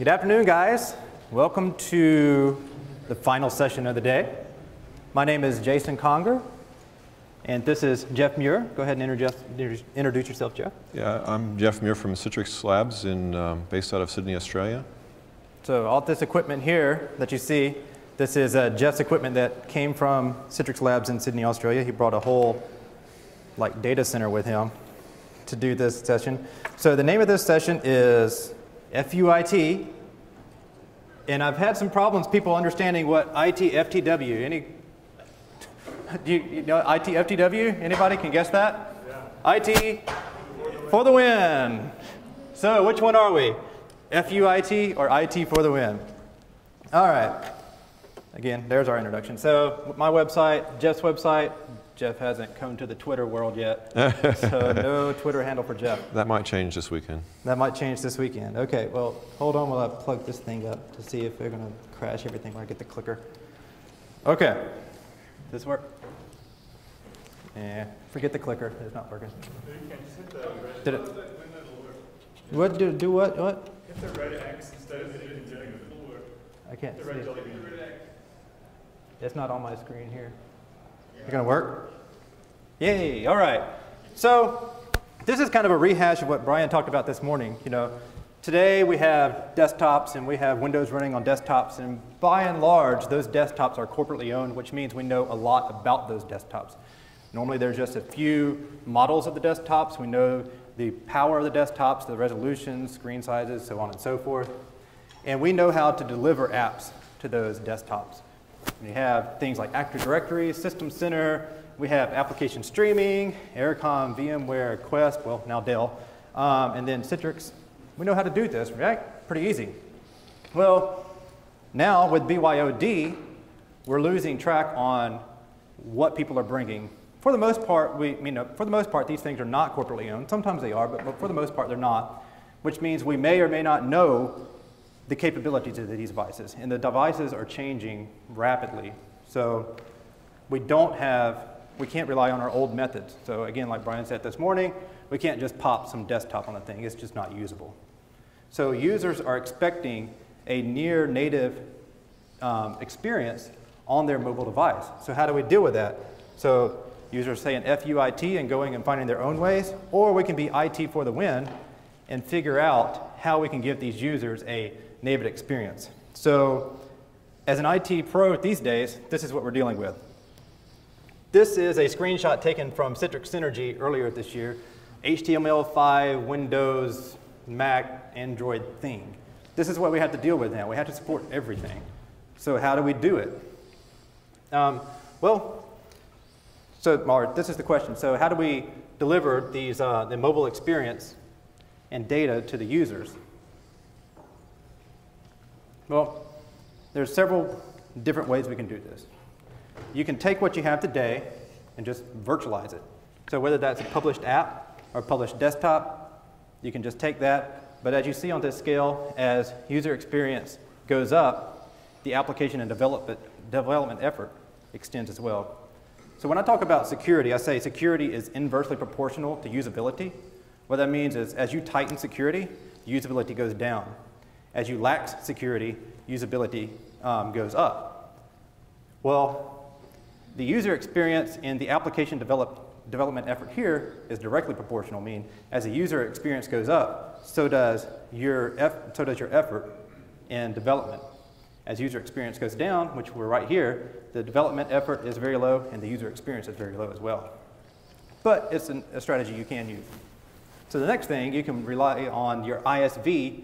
Good afternoon, guys. Welcome to the final session of the day. My name is Jason Conger, and this is Jeff Muir. Go ahead and introduce, yourself, Jeff. Yeah, I'm Jeff Muir from Citrix Labs, in, um, based out of Sydney, Australia. So all this equipment here that you see, this is uh, Jeff's equipment that came from Citrix Labs in Sydney, Australia. He brought a whole like data center with him to do this session. So the name of this session is FUIT, and I've had some problems people understanding what IT FTW. Any, do you, you know IT FTW? Anybody can guess that? Yeah. IT for the win. So which one are we? FUIT or IT for the win? All right. Again, there's our introduction. So my website, Jeff's website, Jeff hasn't come to the Twitter world yet, so no Twitter handle for Jeff. That might change this weekend. That might change this weekend. Okay, well, hold on while I plug this thing up to see if they're going to crash everything when I get the clicker. Okay, Does this work? Yeah, forget the clicker. It's not working. Did it? What do do what what? Hit the red X instead of hitting the I can't see. It's not on my screen here. You gonna work? Yay, all right. So this is kind of a rehash of what Brian talked about this morning. You know, today we have desktops and we have Windows running on desktops and by and large those desktops are corporately owned, which means we know a lot about those desktops. Normally there's just a few models of the desktops. We know the power of the desktops, the resolutions, screen sizes, so on and so forth. And we know how to deliver apps to those desktops. We have things like Active Directory, System Center, we have application streaming, Ericom, VMware, Quest, well, now Dell, um, and then Citrix. We know how to do this, right? Pretty easy. Well, now with BYOD, we're losing track on what people are bringing. For the most part, we, you know, for the most part, these things are not corporately owned. Sometimes they are, but, but for the most part, they're not, which means we may or may not know the capabilities of these devices. And the devices are changing rapidly. So we don't have, we can't rely on our old methods. So again, like Brian said this morning, we can't just pop some desktop on the thing. It's just not usable. So users are expecting a near native um, experience on their mobile device. So how do we deal with that? So users say saying FUIT and going and finding their own ways, or we can be IT for the win and figure out how we can give these users a native experience. So as an IT pro these days, this is what we're dealing with. This is a screenshot taken from Citrix Synergy earlier this year, HTML5, Windows, Mac, Android thing. This is what we have to deal with now. We have to support everything. So how do we do it? Um, well, so Mar, this is the question. So how do we deliver these, uh, the mobile experience and data to the users? Well, there's several different ways we can do this. You can take what you have today and just virtualize it. So whether that's a published app or a published desktop, you can just take that. But as you see on this scale, as user experience goes up, the application and development, development effort extends as well. So when I talk about security, I say security is inversely proportional to usability. What that means is as you tighten security, usability goes down. As you lack security, usability um, goes up. Well, the user experience in the application develop, development effort here is directly proportional, meaning as the user experience goes up, so does your, so does your effort in development. As user experience goes down, which we're right here, the development effort is very low and the user experience is very low as well. But it's an, a strategy you can use. So the next thing, you can rely on your ISV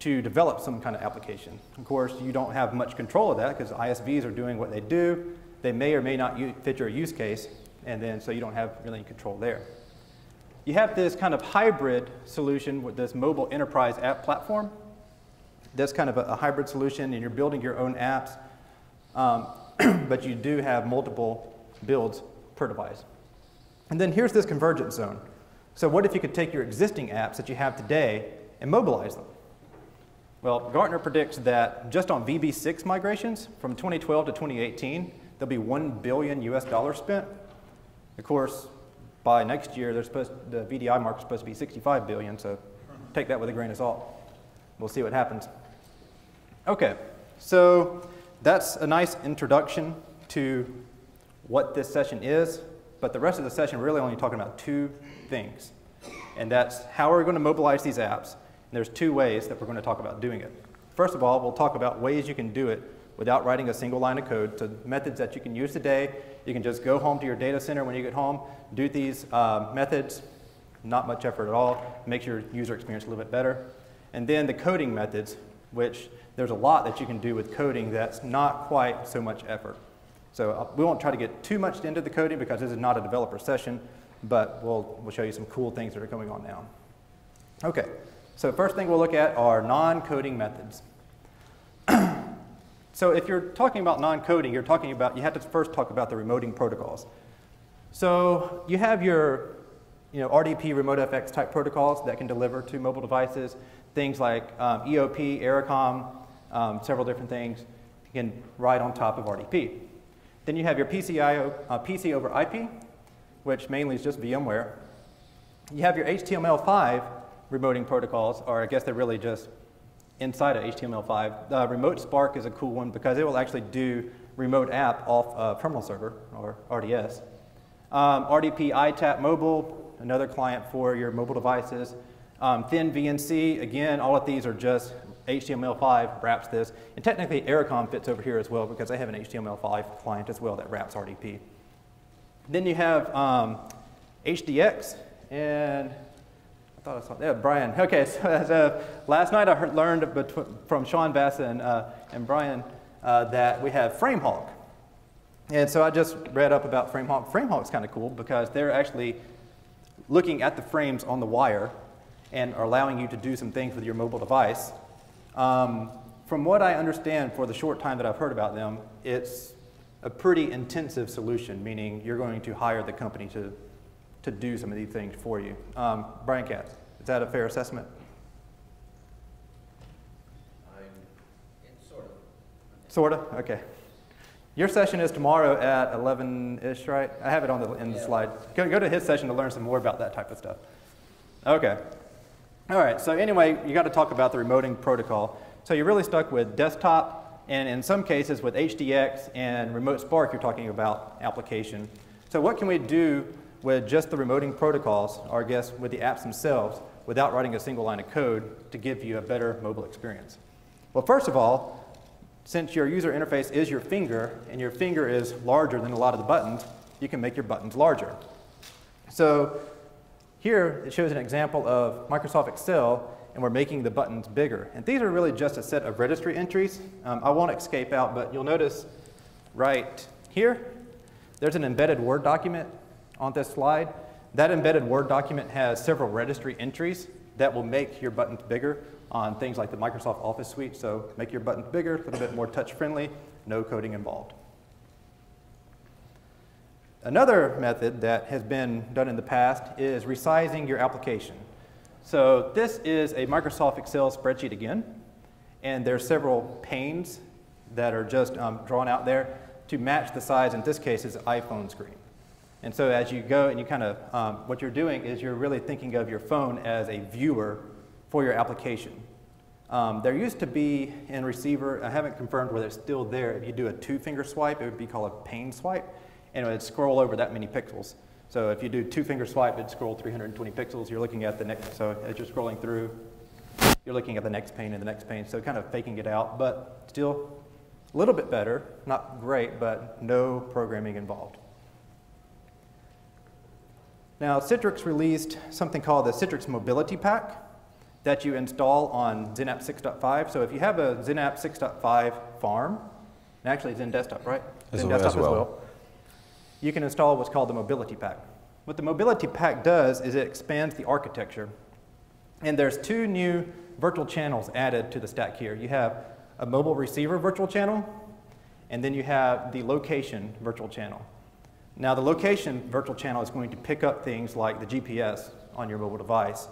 to develop some kind of application. Of course, you don't have much control of that because ISVs are doing what they do. They may or may not fit your use case, and then so you don't have really any control there. You have this kind of hybrid solution with this mobile enterprise app platform. That's kind of a, a hybrid solution, and you're building your own apps, um, but you do have multiple builds per device. And then here's this convergence zone. So what if you could take your existing apps that you have today and mobilize them? Well, Gartner predicts that just on VB6 migrations from 2012 to 2018, there'll be 1 billion US dollars spent. Of course, by next year, they're supposed, the VDI mark is supposed to be 65 billion, so take that with a grain of salt. We'll see what happens. Okay, so that's a nice introduction to what this session is, but the rest of the session really only talking about two things. And that's how are we're going to mobilize these apps. And there's two ways that we're going to talk about doing it. First of all, we'll talk about ways you can do it without writing a single line of code. So methods that you can use today. You can just go home to your data center when you get home, do these uh, methods, not much effort at all, makes your user experience a little bit better. And then the coding methods, which there's a lot that you can do with coding that's not quite so much effort. So uh, we won't try to get too much into the coding because this is not a developer session, but we'll, we'll show you some cool things that are going on now. Okay, so first thing we'll look at are non-coding methods. so if you're talking about non-coding, you're talking about, you have to first talk about the remoting protocols. So you have your you know, RDP remote FX type protocols that can deliver to mobile devices, things like um, EOP, Ericom, um, several different things can ride on top of RDP. Then you have your PCI, uh, PC over IP, which mainly is just VMware. You have your HTML5 remoting protocols, or I guess they're really just inside of HTML5. Uh, remote Spark is a cool one because it will actually do remote app off a terminal server, or RDS. Um, RDP ITAP mobile, another client for your mobile devices. Um, Thin VNC, again, all of these are just HTML5 wraps this. And technically, Ericom fits over here as well because they have an HTML5 client as well that wraps RDP. Then you have um, HDX, and I thought I saw, yeah, Brian. Okay, so, so last night I heard, learned from Shawn Bass and, uh, and Brian uh, that we have FrameHawk. And so I just read up about FrameHawk. FrameHawk's kind of cool because they're actually looking at the frames on the wire and are allowing you to do some things with your mobile device. Um, from what I understand for the short time that I've heard about them, it's a pretty intensive solution, meaning you're going to hire the company to, to do some of these things for you. Um, Brian Katz, is that a fair assessment? sort of. Sort of? Okay. Your session is tomorrow at 11-ish, right? I have it on the, in the yeah. slide. Go, go to his session to learn some more about that type of stuff. Okay. All right, so anyway, you got to talk about the remoting protocol. So you're really stuck with desktop, and in some cases with HDX and Remote Spark, you're talking about application. So what can we do with just the remoting protocols, or I guess with the apps themselves, without writing a single line of code to give you a better mobile experience? Well, first of all, since your user interface is your finger, and your finger is larger than a lot of the buttons, you can make your buttons larger. So here, it shows an example of Microsoft Excel, and we're making the buttons bigger. And these are really just a set of registry entries. Um, I won't escape out, but you'll notice right here, there's an embedded Word document on this slide. That embedded Word document has several registry entries that will make your buttons bigger on things like the Microsoft Office suite. So make your buttons bigger, a little bit more touch friendly, no coding involved. Another method that has been done in the past is resizing your application. So this is a Microsoft Excel spreadsheet again, and there's several panes that are just um, drawn out there to match the size, in this case, is iPhone screen. And so as you go and you kind of, um, what you're doing is you're really thinking of your phone as a viewer for your application. Um, there used to be in receiver, I haven't confirmed whether it's still there, if you do a two finger swipe, it would be called a pane swipe and it would scroll over that many pixels. So if you do two finger swipe, it'd scroll 320 pixels. You're looking at the next, so as you're scrolling through, you're looking at the next pane and the next pane. So kind of faking it out, but still a little bit better. Not great, but no programming involved. Now, Citrix released something called the Citrix Mobility Pack that you install on XenApp 6.5. So if you have a XenApp 6.5 farm, and actually it's XenDesktop, right? As, in well, desktop as well. As well you can install what's called the Mobility Pack. What the Mobility Pack does is it expands the architecture. And there's two new virtual channels added to the stack here. You have a mobile receiver virtual channel, and then you have the location virtual channel. Now, the location virtual channel is going to pick up things like the GPS on your mobile device.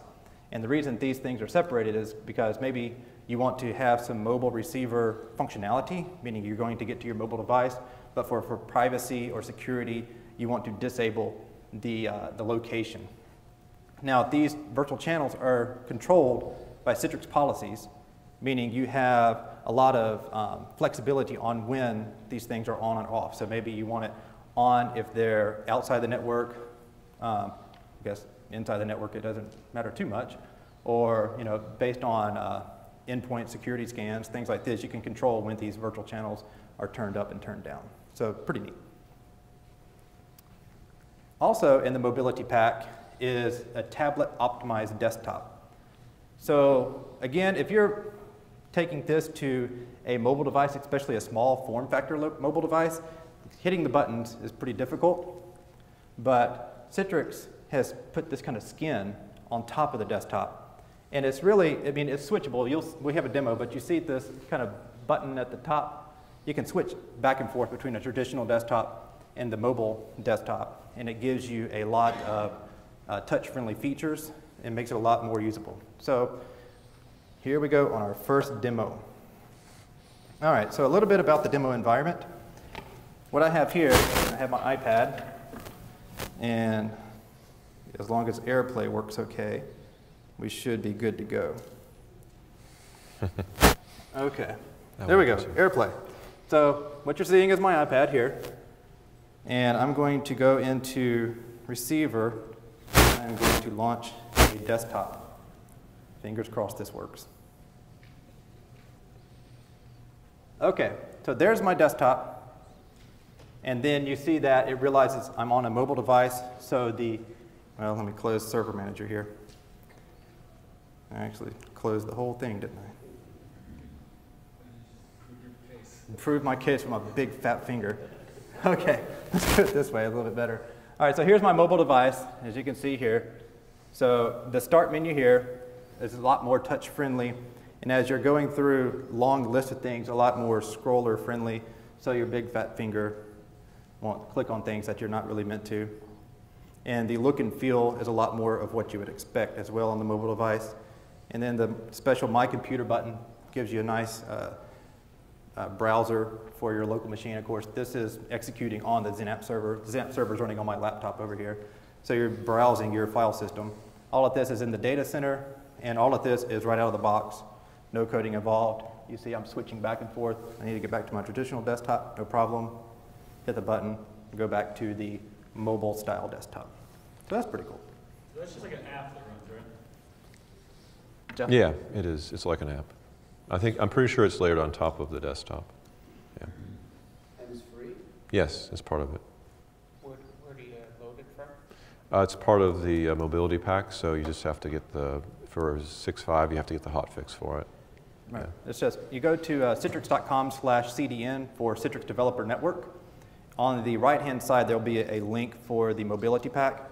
And the reason these things are separated is because maybe you want to have some mobile receiver functionality, meaning you're going to get to your mobile device, but for, for privacy or security, you want to disable the, uh, the location. Now, these virtual channels are controlled by Citrix policies, meaning you have a lot of um, flexibility on when these things are on and off. So maybe you want it on if they're outside the network. Um, I guess inside the network it doesn't matter too much. Or you know, based on uh, endpoint security scans, things like this, you can control when these virtual channels are turned up and turned down. So pretty neat. Also in the mobility pack is a tablet optimized desktop. So again, if you're taking this to a mobile device, especially a small form factor mobile device, hitting the buttons is pretty difficult. But Citrix has put this kind of skin on top of the desktop. And it's really, I mean, it's switchable. You'll, we have a demo, but you see this kind of button at the top. You can switch back and forth between a traditional desktop and the mobile desktop. And it gives you a lot of uh, touch-friendly features and makes it a lot more usable. So here we go on our first demo. All right, so a little bit about the demo environment. What I have here, I have my iPad, and as long as AirPlay works okay, we should be good to go. okay, there we go, AirPlay. So what you're seeing is my iPad here, and I'm going to go into receiver, I'm going to launch a desktop. Fingers crossed this works. Okay, so there's my desktop. And then you see that it realizes I'm on a mobile device. So the, well, let me close Server Manager here. I actually closed the whole thing, didn't I? Improve my case with my big fat finger. Okay, let's do it this way a little bit better. All right, so here's my mobile device, as you can see here. So the start menu here is a lot more touch friendly. And as you're going through long list of things, a lot more scroller friendly, so your big fat finger won't click on things that you're not really meant to. And the look and feel is a lot more of what you would expect as well on the mobile device. And then the special My Computer button gives you a nice uh, uh, browser for your local machine. Of course, this is executing on the XenApp server. The XenApp server is running on my laptop over here. So you're browsing your file system. All of this is in the data center, and all of this is right out of the box. No coding involved. You see I'm switching back and forth. I need to get back to my traditional desktop, no problem hit the button, go back to the mobile style desktop. So that's pretty cool. So that's just like an app that runs, right? Jeff? Yeah, it is. It's like an app. I think, I'm pretty sure it's layered on top of the desktop. Yeah. And it's free? Yes, it's part of it. Where, where do you load it from? Uh, it's part of the uh, mobility pack, so you just have to get the, for 6.5, you have to get the hot fix for it. Right. It's just, you go to uh, citrix.com slash CDN for Citrix Developer Network. On the right-hand side, there'll be a, link for the mobility pack.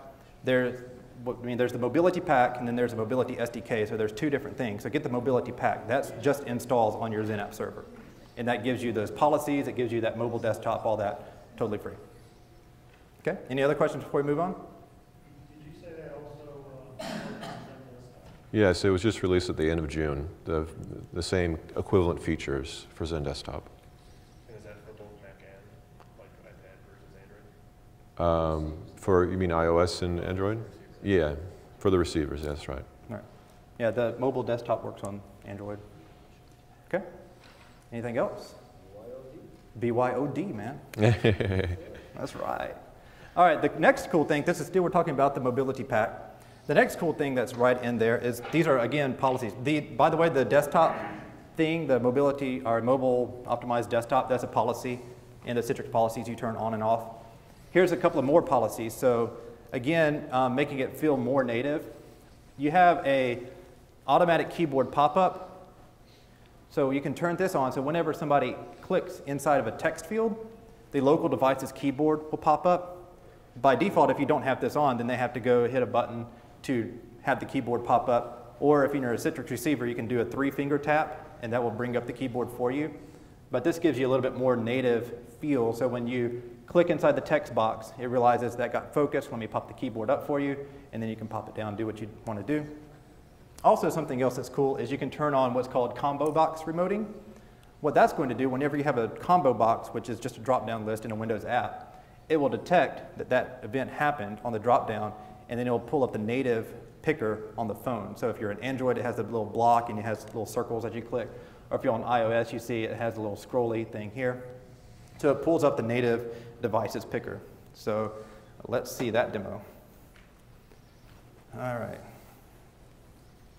There's, I mean, there's the mobility pack, and then there's a mobility SDK, so there's two different things. So get the mobility pack. That just installs on your XenApp server. And that gives you those policies, it gives you that mobile desktop, all that, totally free. Okay, any other questions before we move on? Yes, it was just released at the end of June, the, the same equivalent features for XenDesktop. And is that for both Mac and like iPad versus Android? Um, for, you mean iOS and Android? Yeah, for the receivers, that's right. All right. Yeah, the mobile desktop works on Android. Okay. Anything else? BYOD, man. That's right. All right, the next cool thing, this is still, we're talking about the mobility pack. The next cool thing that's right in there is, these are again policies. The, by the way, the desktop thing, the mobility or mobile optimized desktop, that's a policy in the Citrix policies you turn on and off. Here's a couple of more policies. So again, um, making it feel more native. You have a automatic keyboard pop-up. So you can turn this on. So whenever somebody clicks inside of a text field, the local device's keyboard will pop up. By default, if you don't have this on, then they have to go hit a button to have the keyboard pop up. Or if you're a Citrix receiver, you can do a three finger tap and that will bring up the keyboard for you. But this gives you a little bit more native feel. So when you click inside the text box, it realizes that got focused. Let me pop the keyboard up for you, and then you can pop it down, and do what you want to do. Also, something else that's cool is you can turn on what's called combo box remoting. What that's going to do, whenever you have a combo box, which is just a drop down list in a Windows app, it will detect that that event happened on the drop down and then it'll pull up the native picker on the phone. So if you're an Android, it has a little block and it has little circles that you click. Or if you're on iOS, you see it has a little scrolly thing here. So it pulls up the native devices picker. So let's see that demo. All right.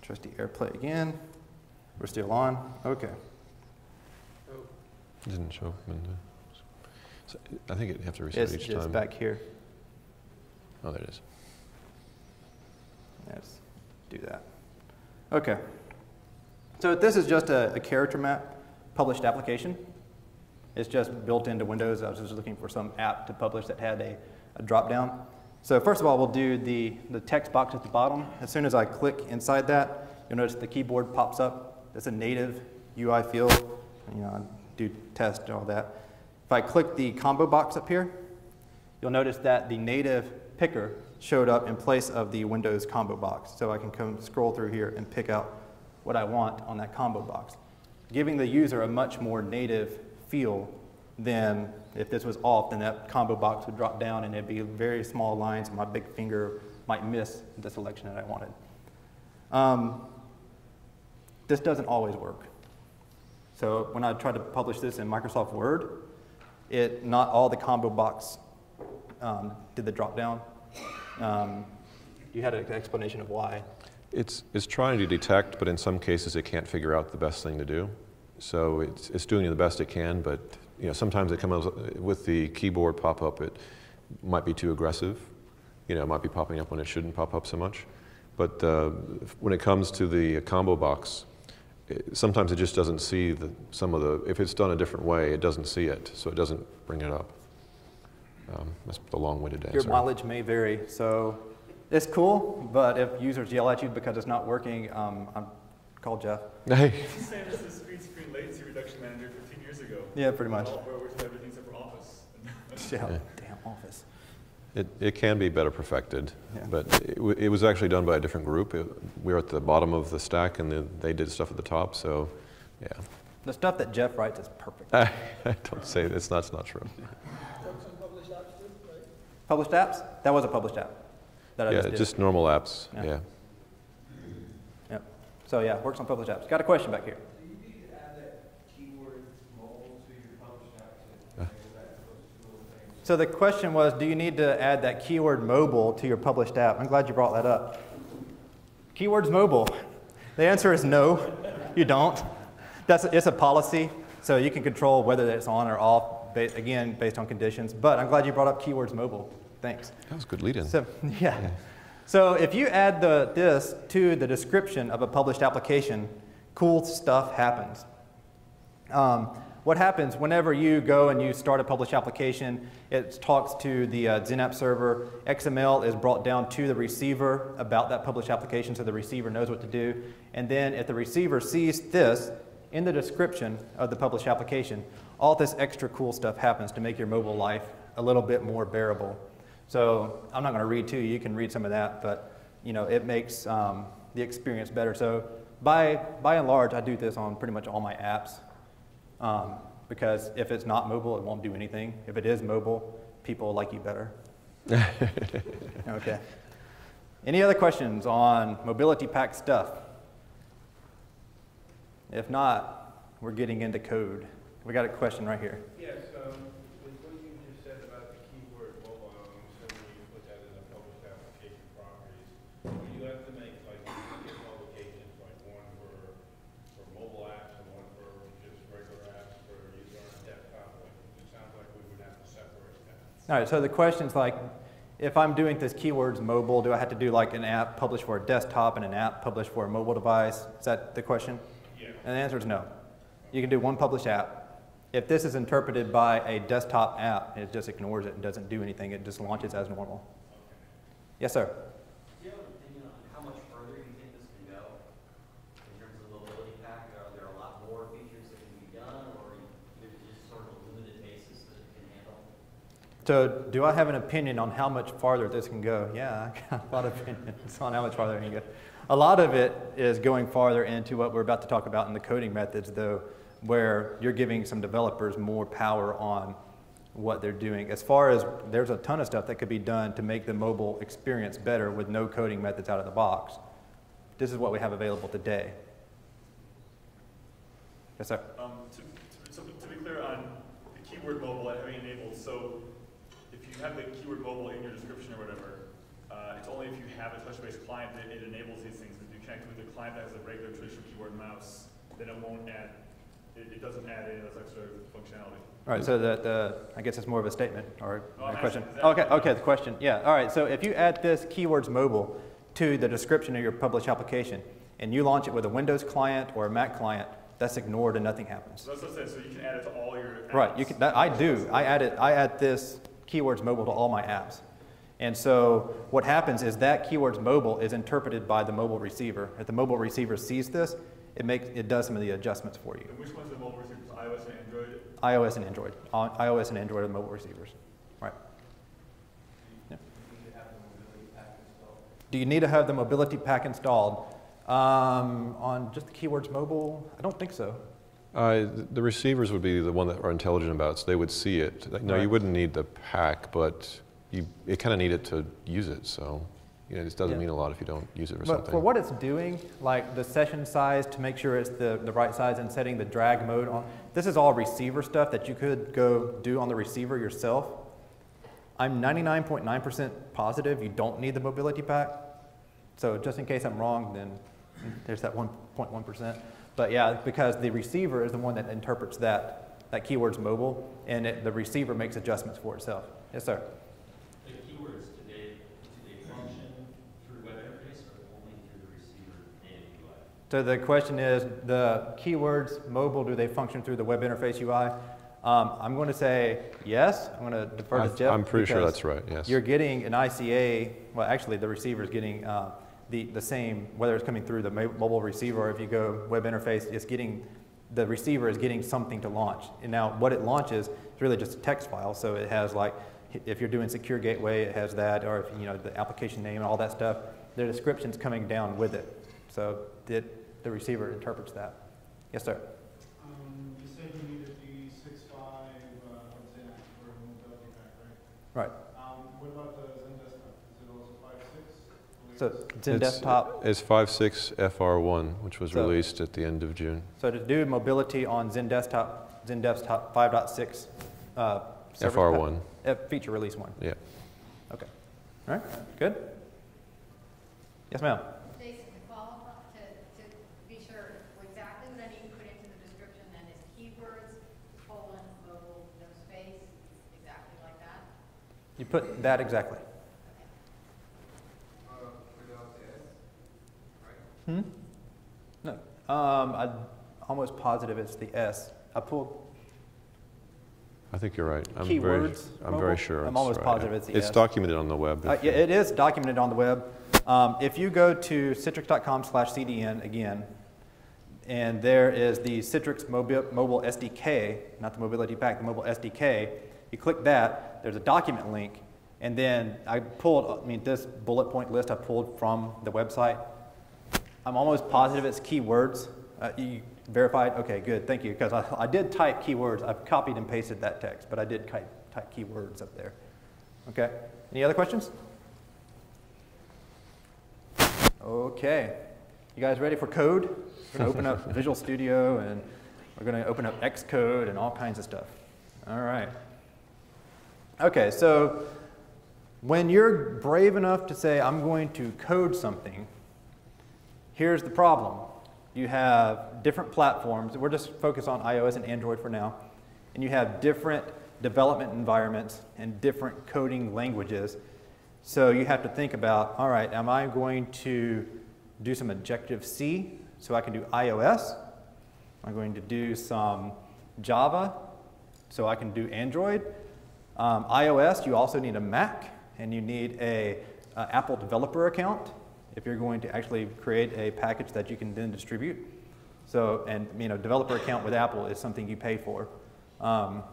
Trusty AirPlay again. We're still on. Okay. It Didn't show up in the, so I think you have to reset It's, each it's time. back here. Oh, there it is. Let's do that. Okay. So this is just a, a character map published application. It's just built into Windows. I was just looking for some app to publish that had a, a drop down. So first of all, we'll do the, the text box at the bottom. As soon as I click inside that, you'll notice the keyboard pops up. It's a native UI field. You know, I do test and all that. If I click the combo box up here, you'll notice that the native picker showed up in place of the Windows combo box. So I can come scroll through here and pick out what I want on that combo box, giving the user a much more native feel than if this was off, then that combo box would drop down and it'd be very small lines and my big finger might miss the selection that I wanted. Um, this doesn't always work. So when I tried to publish this in Microsoft Word, it not all the combo box um, did the drop down. Um, you had an explanation of why. It's, it's trying to detect, but in some cases it can't figure out the best thing to do. So it's, it's doing the best it can, but you know, sometimes it comes with the keyboard pop-up, it might be too aggressive. You know, it might be popping up when it shouldn't pop up so much. But uh, when it comes to the combo box, it, sometimes it just doesn't see the, some of the, if it's done a different way, it doesn't see it, so it doesn't bring it up. Um, that's the long-winded answer. Your mileage may vary, so it's cool, but if users yell at you because it's not working, um, I'm, call Jeff. Hey. Sanders's screen screen latency reduction manager 15 years ago. Yeah, pretty much. Where it works with everything except for Office. Yeah, Yeah. damn office. It, it can be better perfected, Yeah. but it, w- it was actually done by a different group. It, we were at the bottom of the stack, and then they did stuff at the top. So, yeah, The stuff that Jeff writes is perfect. I don't say it's not, it's not true. Published apps? That was a published app. That I yeah, just did. just normal apps. Yeah. Yeah. Yep. So yeah, works on published apps. Got a question back here. Do you need to add that keyword mobile to your published apps? So the question was, do you need to add that keyword mobile to your published app? I'm glad you brought that up. Keywords mobile. The answer is no, you don't. That's it's a policy, so you can control whether it's on or off, ba- again, based on conditions. But I'm glad you brought up keywords mobile. Thanks. That was a good lead-in. So, yeah. So if you add the, this to the description of a published application, cool stuff happens. Um, what happens whenever you go and you start a published application, it talks to the uh, server. XML is brought down to the receiver about that published application so the receiver knows what to do. And then if the receiver sees this in the description of the published application, all this extra cool stuff happens to make your mobile life a little bit more bearable. So I'm not going to read to you. You can read some of that, but you know it makes um, the experience better. So by by and large, I do this on pretty much all my apps um, because if it's not mobile, it won't do anything. If it is mobile, people like you better. okay. Any other questions on mobility pack stuff? If not, we're getting into code. We got a question right here. Yes, um, with what you just said about the keyword mobile, I'm assuming you put that in the published application properties. Will you have to make like two publications, like one for, for mobile apps and one for just regular apps for user on a desktop? Like, It sounds like we would have to separate that. All right, so the question's like, if I'm doing this keywords mobile, do I have to do like an app published for a desktop and an app published for a mobile device? Is that the question? Yeah. And the answer is no. You can do one published app. If this is interpreted by a desktop app, it just ignores it and doesn't do anything. It just launches as normal. Yes, sir. Do you have an opinion on how much further you think this can go in terms of the mobility pack? Are there a lot more features that can be done, or is it just sort of a limited basis that it can handle? So, do I have an opinion on how much farther this can go? Yeah, I got a lot of opinions on how much farther it can go. A lot of it is going farther into what we're about to talk about in the coding methods, though, where you're giving some developers more power on what they're doing. As far as there's a ton of stuff that could be done to make the mobile experience better with no coding methods out of the box. This is what we have available today. Yes, sir. Um, to, to, so to be clear on the keyword mobile having enabled, so you have the keyword mobile in your description or whatever, uh, it's only if you have a touch-based client that it enables these things. If you connect with a client that has a regular traditional keyboard mouse, then it won't add, it, it doesn't add any of this extra functionality. All right, so the, the, I guess it's more of a statement or Oh, a question. Okay, okay, the question, yeah, all right, so if you add this keywords mobile to the description of your published application, and you launch it with a Windows client or a Mac client, that's ignored and nothing happens. So that's what I said, so you can add it to all your apps. Right, you can, that, I do, I add it, I add this keywords mobile to all my apps. And so what happens is that keywords mobile is interpreted by the mobile receiver. If the mobile receiver sees this, it makes, it does some of the adjustments for you. And which one's the mobile receivers, iOS and Android? iOS and Android, On- iOS and Android are mobile receivers, right? Yeah. Do you need to have the mobility pack installed? Um, on just the keywords mobile? I don't think so. Uh, the receivers would be the one that are intelligent about it, so they would see it. Like, No, Right. you wouldn't need the pack, but you, you kind of need it to use it. So, you know, this doesn't Yeah. mean a lot if you don't use it for But something. for what it's doing, like the session size to make sure it's the, the right size and setting the drag mode on, this is all receiver stuff that you could go do on the receiver yourself. I'm 99.9% positive you don't need the mobility pack. So just in case I'm wrong, then there's that 1.1%. But yeah, because the receiver is the one that interprets that, that keyword's mobile, and it, the receiver makes adjustments for itself. Yes, sir. The keywords, do they, do they function through web interface or only through the receiver native UI? So the question is, the keywords mobile, do they function through the web interface UI? Um, I'm going to say yes. I'm going to defer I- to Jeff. I'm pretty sure that's right, yes. You're getting an ICA, well, actually, the receiver is getting uh, the, the same, whether it's coming through the mobile receiver or if you go web interface, it's getting, the receiver is getting something to launch. And now what it launches is really just a text file. So it has like, if you're doing secure gateway, it has that, or if, you know, the application name and all that stuff, the description's coming down with it. So it, the receiver interprets that. Yes, sir. Um, you said you needed the six five, uh, Xen for mobility pack, right? Right. Um, what about the XenDesktop? Is it also five six? So it's in It's- desktop. It's 5.6 FR1, which was So- released at the end of June. So to do mobility on XenDesktop, Zen Desktop 5.6, uh, FR1. pack- uh, feature release one. Yeah. Okay. All right. Good. Yes, ma'am. Jason, to that up, to, to be sure, exactly what I need to put into the description then is keywords, colon, mobile, no space, exactly like that? You put that exactly. Hmm? No. Um, I'm almost positive it's the S. I pulled. I think you're right. I'm very, I'm mobile? very sure. I'm almost right, positive it's the S. It's S. documented on the web. Uh, yeah, it is documented on the web. Um, if you go to citrix.com slash CDN again, and there is the Citrix mobile, mobile SDK, not the mobility pack, the mobile SDK. You click that, there's a document link, and then I pulled, I mean, this bullet point list I pulled from the website. I'm almost positive it's keywords. Uh, you verified? Okay, good, thank you, because I, I did type keywords. I've copied and pasted that text, but I did type, type keywords up there. Okay, any other questions? Okay. You guys ready for code? We're going to open up Visual Studio and we're going to open up Xcode and all kinds of stuff. All right. Okay, so when you're brave enough to say, I'm going to code something, here's the problem. You have different platforms. We're just focused on iOS and Android for now. And you have different development environments and different coding languages. So you have to think about, all right, am I going to do some Objective-C so I can do iOS? Am I'm going to do some Java so I can do Android. Um, iOS, you also need a Mac and you need a uh, Apple developer account if you're going to actually create a package that you can then distribute. So, and you know, developer account with Apple is something you pay for. Um,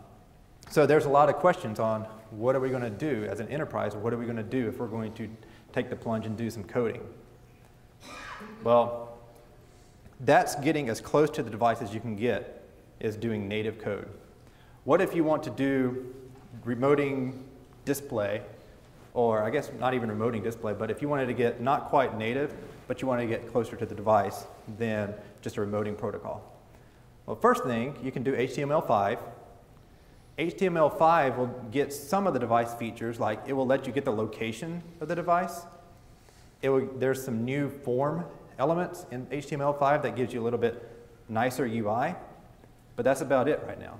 so there's a lot of questions on what are we going to do as an enterprise? What are we going to do if we're going to take the plunge and do some coding? Well, that's getting as close to the device as you can get is doing native code. What if you want to do remoting display, or I guess not even remoting display, but if you wanted to get not quite native, but you want to get closer to the device than just a remoting protocol. Well, first thing, you can do HTML5. HTML5 will get some of the device features, like it will let you get the location of the device. It will, there's some new form elements in HTML5 that gives you a little bit nicer UI, but that's about it right now.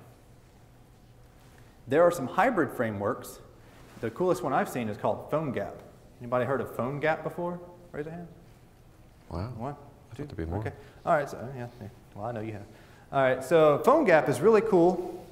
There are some hybrid frameworks. The coolest one I've seen is called PhoneGap. Anybody heard of PhoneGap before? Raise a hand. Wow. One, I two, there'd be more. Okay. All right. So yeah. yeah. Well, I know you have. All right. So PhoneGap is really cool.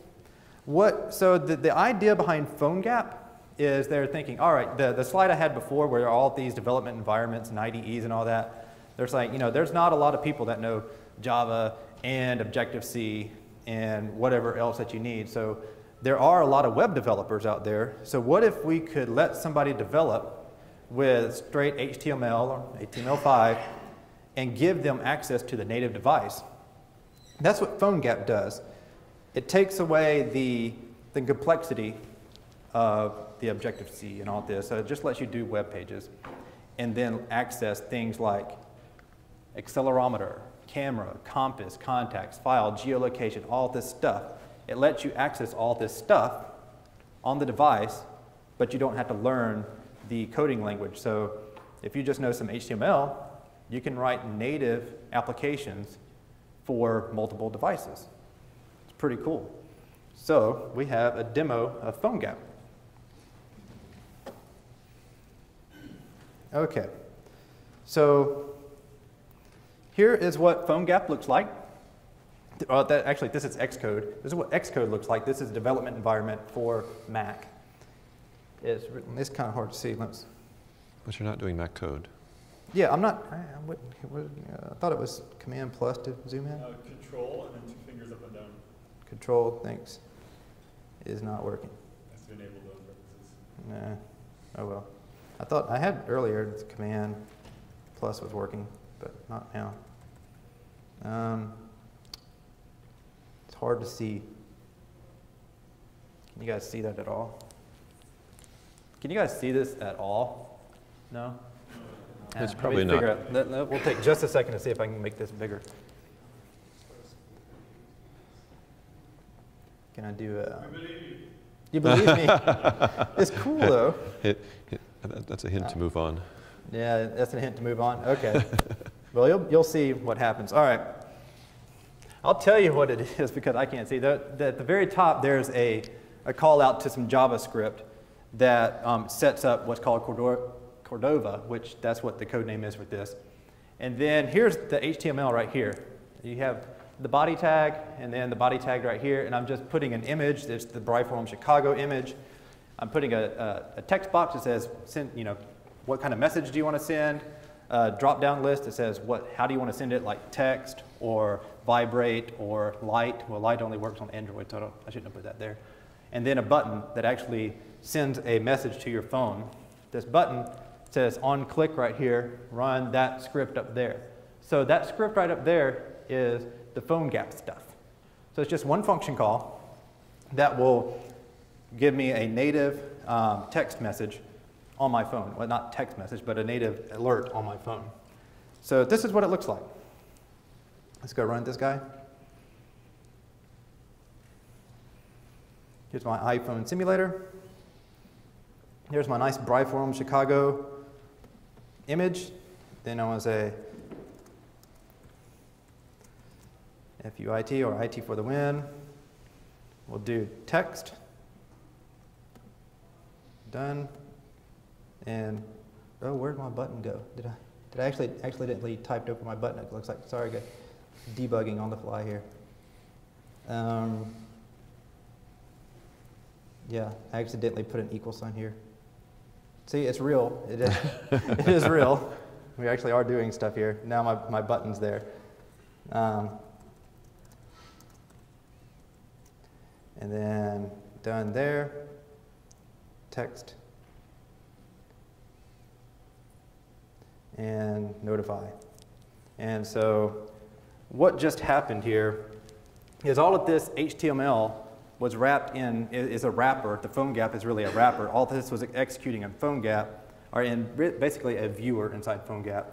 What? So the, the idea behind PhoneGap is they're thinking, all right, the, the slide I had before where all these development environments and IDEs and all that, there's like, you know, there's not a lot of people that know Java and Objective-C and whatever else that you need. So there are a lot of web developers out there. So what if we could let somebody develop with straight HTML or HTML5 and give them access to the native device? That's what PhoneGap does. It takes away the, the complexity of the Objective-C and all this. So it just lets you do web pages and then access things like accelerometer, camera, compass, contacts, file, geolocation, all this stuff. It lets you access all this stuff on the device, but you don't have to learn the coding language. So if you just know some HTML, you can write native applications for multiple devices. It's pretty cool. So we have a demo of PhoneGap. Okay, so here is what PhoneGap looks like. Uh, that, actually, this is Xcode. This is what Xcode looks like. This is a development environment for Mac. It's, written it's kind of hard to see. Let's, But you're not doing Mac code. yeah, I'm not, I, I would- it would- uh, I thought it was Command plus to zoom in. Uh, control and then two fingers up and down. Control, thanks, is not working. Has to enable those purposes. Nah, oh well. I thought, I had earlier, it's Command plus was working, but not now. Um, it's hard to see. Can you guys see that at all? Can you guys see this at all? No? It's Yeah, let me probably not. figure out- let- let- We'll take just a second to see if I can make this bigger. Can I do uh, a? You believe me? It's cool though. It, it, that's a hint to uh, move on. Yeah, that's a hint to move on. Okay. well, you'll, you'll see what happens. All right. I'll tell you what it is because I can't see. The, the, at the very top, there's a, a call out to some JavaScript that um, sets up what's called Cordo- Cordova, which that's what the code name is with this. And then here's the HTML right here. You have the body tag and then the body tag right here. And I'm just putting an image. It's the BriForum Chicago image. I'm putting a, a, a text box that says, send, you know, what kind of message do you want to send? A drop down list that says, what, how do you want to send it, like text or vibrate or light? Well, light only works on Android, so I, I shouldn't have put that there. And then a button that actually sends a message to your phone. This button says on click right here, run that script up there. So that script right up there is the PhoneGap stuff. So it's just one function call that will give me a native um, text message on my phone. Well, not text message, but a native alert on my phone. So this is what it looks like. Let's go run this guy. Here's my iPhone simulator. Here's my nice BriForum Chicago image. Then I want to say FUIT or IT for the win. We'll do text. Done. And oh, where'd my button go? Did I did I actually accidentally typed over my button? It looks like sorry, guys. Debugging on the fly here. Um, yeah, I accidentally put an equal sign here. See, it's real. It is, it is real. We actually are doing stuff here. Now my, my button's there. Um, and then done there. Text. And notify. And so what just happened here is all of this HTML was wrapped in, is a wrapper. The PhoneGap is really a wrapper. All this was executing in PhoneGap, or in basically a viewer inside PhoneGap.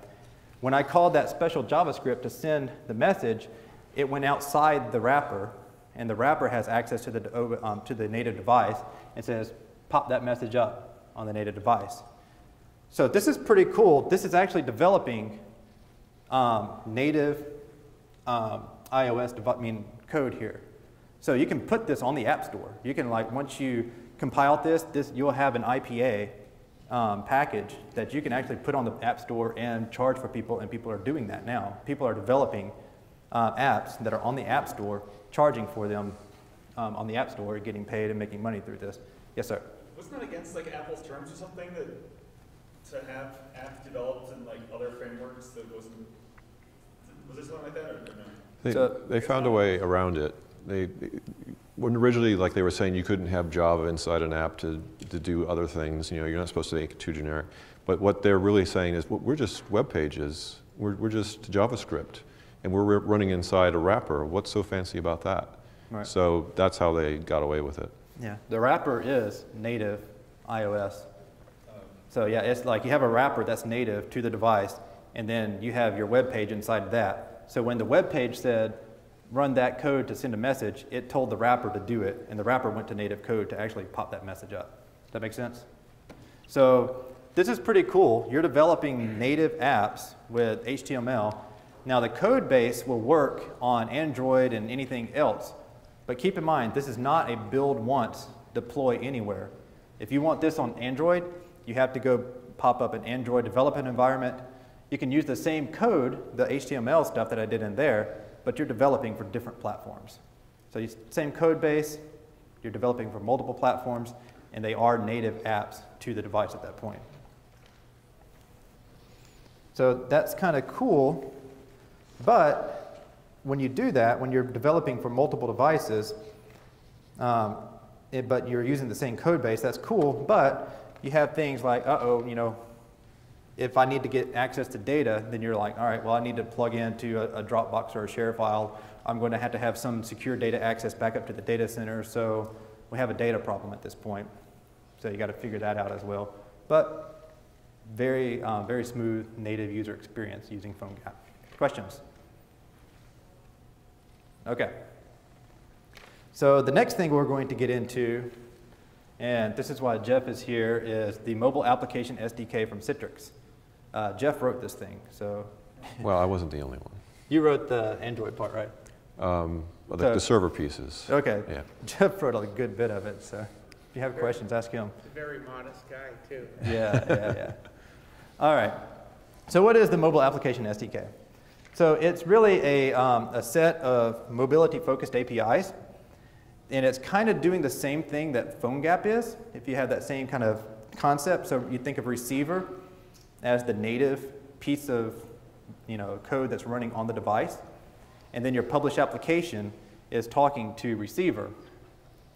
When I called that special JavaScript to send the message, it went outside the wrapper, and the wrapper has access to the, um, to the native device and says, pop that message up on the native device. So this is pretty cool. This is actually developing um, native um, iOS mean, code here. So you can put this on the App Store. You can like once you compile this, this you'll have an IPA um, package that you can actually put on the App Store and charge for people, and people are doing that now. People are developing uh, apps that are on the App Store, charging for them um, on the App Store, getting paid and making money through this. Yes, sir. Wasn't that against like Apple's terms or something that to have apps developed in like other frameworks that wasn't, was there something like that or no? They, So- they found a way around it. They, when originally, like they were saying, you couldn't have Java inside an app to, to do other things. You know, you're not supposed to make it too generic. But what they're really saying is, well, we're just web pages. We're, we're just JavaScript, and we're running inside a wrapper. What's so fancy about that? Right. So that's how they got away with it. Yeah, the wrapper is native iOS. So yeah, it's like you have a wrapper that's native to the device, and then you have your web page inside that. So when the web page said, run that code to send a message, it told the wrapper to do it, and the wrapper went to native code to actually pop that message up. Does that make sense? So this is pretty cool. You're developing native apps with HTML. Now the code base will work on Android and anything else, but keep in mind, this is not a build once, deploy anywhere. If you want this on Android, you have to go pop up an Android development environment. You can use the same code, the HTML stuff that I did in there, but you're developing for different platforms. So you, same code base, you're developing for multiple platforms, and they are native apps to the device at that point. So that's kind of cool, but when you do that, when you're developing for multiple devices, um, it- but you're using the same code base, that's cool, but you have things like, uh-oh, you know, if I need to get access to data, then you're like, all right, well, I need to plug into a, a Dropbox or a share file. I'm going to have to have some secure data access back up to the data center, so we have a data problem at this point. So you got to figure that out as well. But very, uh, very smooth native user experience using PhoneGap. Questions? Okay. So the next thing we're going to get into, and this is why Jeff is here, is the mobile application SDK from Citrix. Uh, Jeff wrote this thing, so Well, I wasn't the only one. you wrote the Android part, right? Um, well, the, So- the server pieces. Okay. Yeah. Jeff wrote a good bit of it, so if you have questions, ask him. A very modest guy, too. Yeah, yeah, yeah. All right. So what is the mobile application SDK? So it's really a, um, a set of mobility-focused APIs, and it's kind of doing the same thing that PhoneGap is, if you have that same kind of concept. So you think of receiver as the native piece of you know, code that's running on the device, and then your publish application is talking to receiver.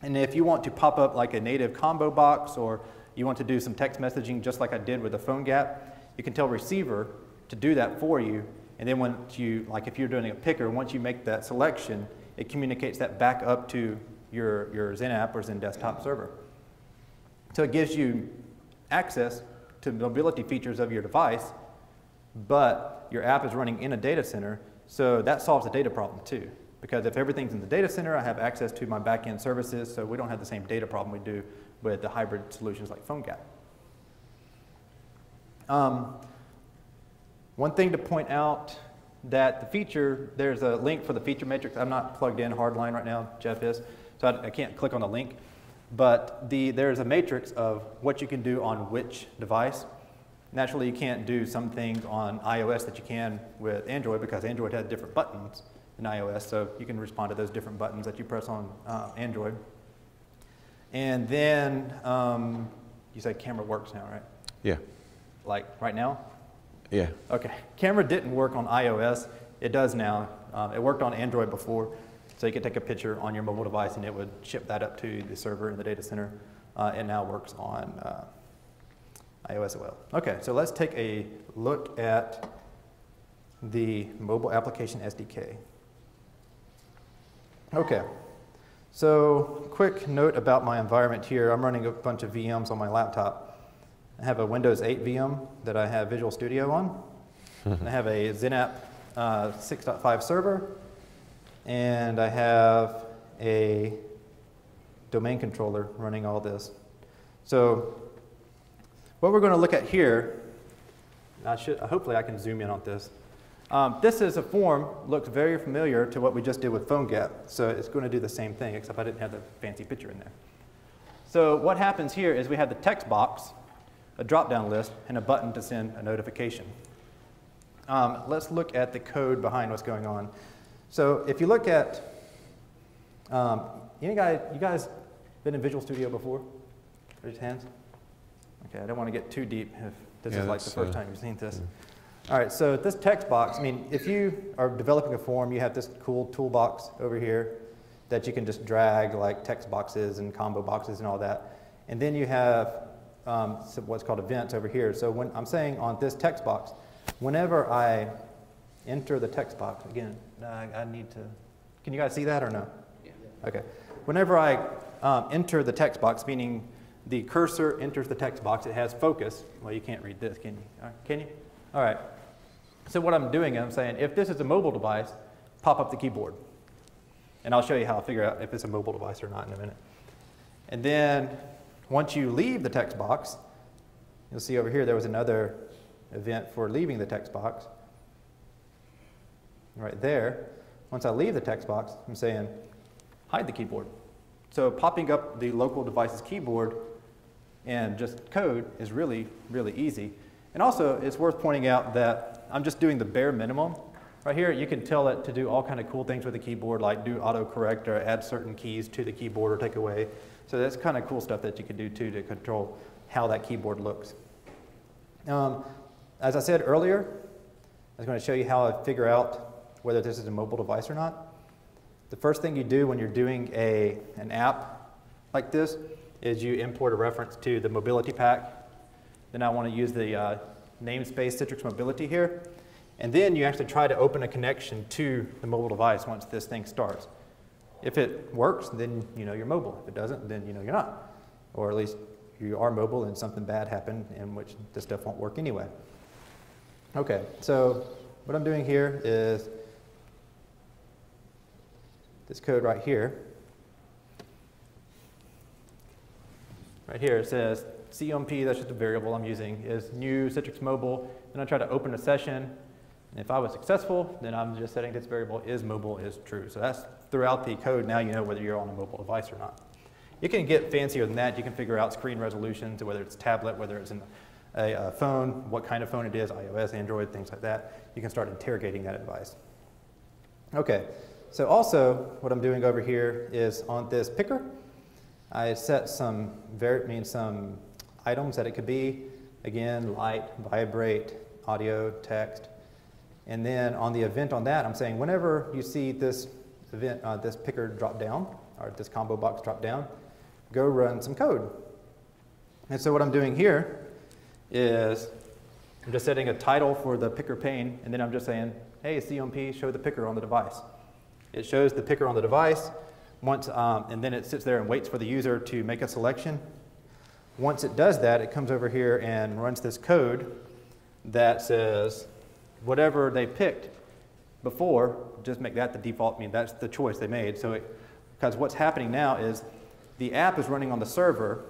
And if you want to pop up like a native combo box or you want to do some text messaging just like I did with the PhoneGap, you can tell receiver to do that for you. And then once you, like if you're doing a picker, once you make that selection, it communicates that back up to your, your XenApp or XenDesktop server. So it gives you access to mobility features of your device, but your app is running in a data center, so that solves the data problem too. Because if everything's in the data center, I have access to my backend services, so we don't have the same data problem we do with the hybrid solutions like PhoneGap. Um, one thing to point out that the feature, there's a link for the feature matrix. I'm not plugged in hardline right now, Jeff is, so I, I can't click on the link. But the, there's a matrix of what you can do on which device. Naturally, you can't do some things on iOS that you can with Android because Android has different buttons than iOS, so you can respond to those different buttons that you press on uh, Android. And then um, you said camera works now, right? Yeah. Like right now? Yeah. Okay. Camera didn't work on iOS. It does now. Um, it worked on Android before, so you could take a picture on your mobile device and it would ship that up to the server in the data center. Uh, it now works on uh, iOS as well. Okay, so let's take a look at the mobile application SDK. Okay, So, quick note about my environment here. I'm running a bunch of VMs on my laptop. I have a Windows 8 VM that I have Visual Studio on. I have a XenApp uh, 6.5 server, and I have a domain controller running all this. So, what we're going to look at here, I should, hopefully I can zoom in on this. Um, this is a form, looks very familiar to what we just did with PhoneGap. So it's going to do the same thing, except I didn't have the fancy picture in there. So what happens here is we have the text box, a drop-down list, and a button to send a notification. Um, let's look at the code behind what's going on. So if you look at, um, you guys, you guys been in Visual Studio before? Raise your hands. Okay, I don't want to get too deep if this Yeah, is like the first uh, time you've seen this. All right, so this text box, I mean, if you are developing a form, you have this cool toolbox over here that you can just drag like text boxes and combo boxes and all that. And then you have um, some- what's called events over here. So when I'm saying on this text box, whenever I enter the text box, again, I, I need to, can you guys see that or no? Yeah. Okay. Whenever I um, enter the text box, meaning the cursor enters the text box, it has focus. Well, you can't read this, can you? All right, Can you? All right. So what I'm doing, I'm saying, if this is a mobile device, pop up the keyboard. And I'll show you how I figure out if it's a mobile device or not in a minute. And then once you leave the text box, you'll see over here there was another event for leaving the text box. Right there. Once I leave the text box, I'm saying, hide the keyboard. So popping up the local device's keyboard and just code is really, really easy. And also, it's worth pointing out that I'm just doing the bare minimum. Right here, you can tell it to do all kind of cool things with the keyboard, like do autocorrect or add certain keys to the keyboard or take away. So that's kind of cool stuff that you can do too to control how that keyboard looks. Um, as I said earlier, I was going to show you how I figure out whether this is a mobile device or not. The first thing you do when you're doing a, an app like this is you import a reference to the mobility pack. Then I want to use the uh, namespace Citrix Mobility here. And then you actually try to open a connection to the mobile device once this thing starts. If it works, then you know you're mobile. If it doesn't, then you know you're not. Or at least you are mobile and something bad happened in which this stuff won't work anyway. Okay, so what I'm doing here is this code right here. Right here it says CMP, that's just a variable I'm using, is new Citrix Mobile. Then I try to open a session. And if I was successful, then I'm just setting this variable is mobile is true. So that's throughout the code. Now you know whether you're on a mobile device or not. You can get fancier than that. You can figure out screen resolutions, whether it's tablet, whether it's a, a phone, what kind of phone it is, iOS, Android, things like that. You can start interrogating that advice. Okay, so also what I'm doing over here is on this picker, I set some, var- mean some items that it could be. Again, light, vibrate, audio, text. And then on the event on that, I'm saying whenever you see this event, uh, this picker drop down, or this combo box drop down, go run some code. And so what I'm doing here is I'm just setting a title for the picker pane, and then I'm just saying, hey, CMP, show the picker on the device. It shows the picker on the device, once, um, and then it sits there and waits for the user to make a selection. Once it does that, it comes over here and runs this code that says whatever they picked before, just make that the default, I mean, that's the choice they made. So, because what's happening now is the app is running on the server.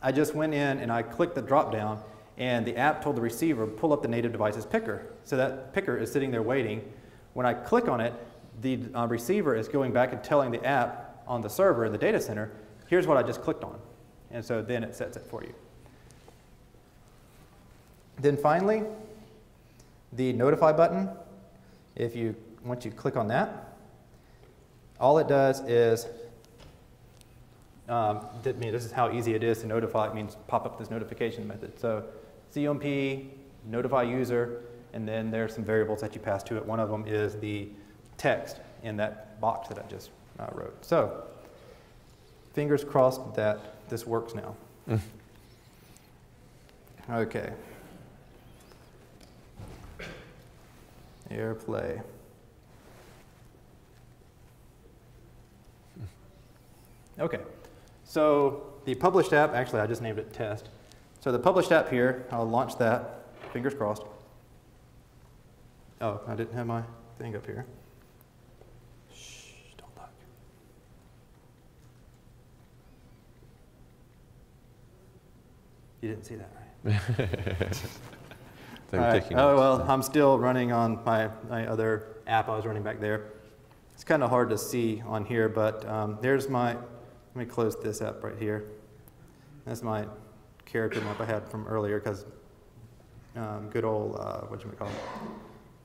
I just went in and I clicked the dropdown and the app told the receiver, pull up the native device's picker. So that picker is sitting there waiting. When I click on it, the uh, receiver is going back and telling the app on the server in the data center, here's what I just clicked on. And so then it sets it for you. Then finally, the notify button, if you once you click on that, all it does is, um, I mean, this is how easy it is to notify. It means pop up this notification method. So CMP, notify user, and then there's some variables that you pass to it. One of them is the text in that box that I just uh, wrote. So fingers crossed that this works now. Okay. AirPlay. Okay, so the published app, actually I just named it test. So the published app here, I'll launch that, fingers crossed. Oh, I didn't have my thing up here. Shh, don't look. You didn't see that, right? They're All right. Oh, well, I'm still running on my, my other app I was running back there. It's kind of hard to see on here, but um, there's my, let me close this up right here. That's my character map I had from earlier because um, good old, uh, whatchamacallit.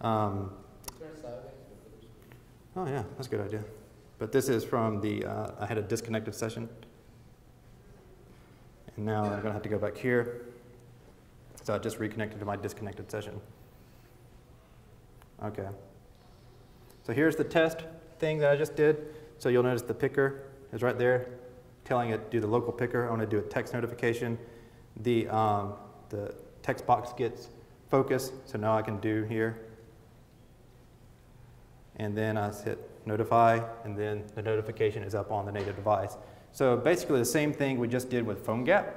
Um, oh, yeah, that's a good idea. But this is from the, uh, I had a disconnected session. And now I'm going to have to go back here. So I just reconnected to my disconnected session. Okay. So here's the test thing that I just did. So you'll notice the picker is right there, telling it do the local picker. I want to do a text notification. The, um, the text box gets focus, so now I can do here. And then I hit notify, and then the notification is up on the native device. So basically the same thing we just did with PhoneGap,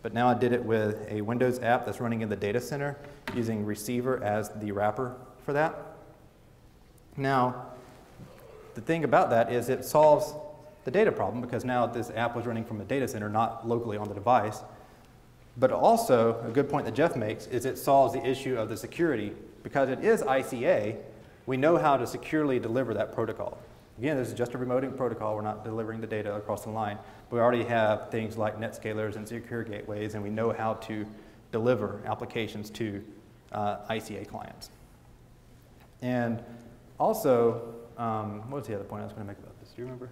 but now I did it with a Windows app that's running in the data center using receiver as the wrapper for that. Now, the thing about that is it solves the data problem because now this app was running from a data center, not locally on the device. But also, a good point that Jeff makes is it solves the issue of the security. Because it is ICA, we know how to securely deliver that protocol. Again, this is just a remoting protocol. We're not delivering the data across the line. But we already have things like NetScalers and secure gateways, and we know how to deliver applications to uh, ICA clients. And also, um, what was the other point I was going to make about this? Do you remember?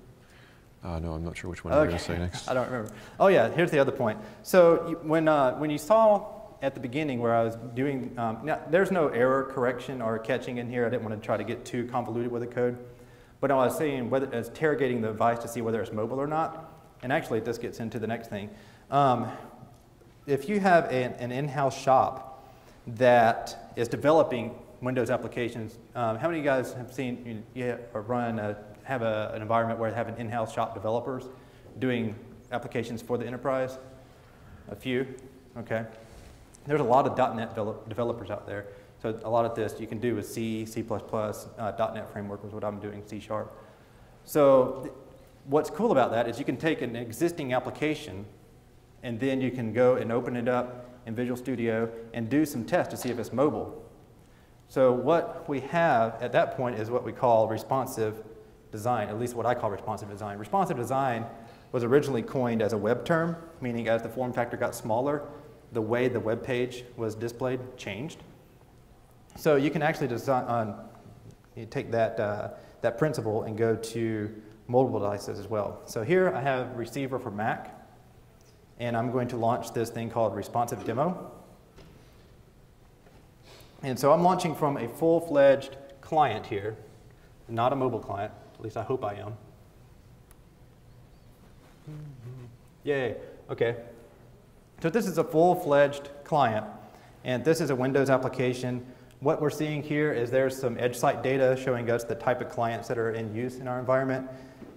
Uh, no, I'm not sure which one you're going to say next. I don't remember. Oh yeah, here's the other point. So you, when, uh, when you saw at the beginning where I was doing, um, now, there's no error correction or catching in here. I didn't want to try to get too convoluted with the code. But I was saying whether it's interrogating the device to see whether it's mobile or not. And actually, this gets into the next thing. Um, if you have an, an in-house shop that is developing Windows applications, um, how many of you guys have seen you, run a, have a, an environment where they have an in-house shop developers doing applications for the enterprise? A few, okay. There's a lot of .NET developers out there. So a lot of this you can do with C, C++, uh, .NET framework is what I'm doing, C Sharp. So what's cool about that is you can take an existing application and then you can go and open it up in Visual Studio and do some tests to see if it's mobile. So what we have at that point is what we call responsive design, at least what I call responsive design. Responsive design was originally coined as a web term, meaning as the form factor got smaller, the way the web page was displayed changed. So you can actually design, uh, you take that, uh, that principle and go to multiple devices as well. So here I have receiver for Mac, and I'm going to launch this thing called responsive demo. And so I'm launching from a full-fledged client here, not a mobile client, at least I hope I am. Yay, okay. So this is a full-fledged client, and this is a Windows application. What we're seeing here is there's some EdgeSight data showing us the type of clients that are in use in our environment,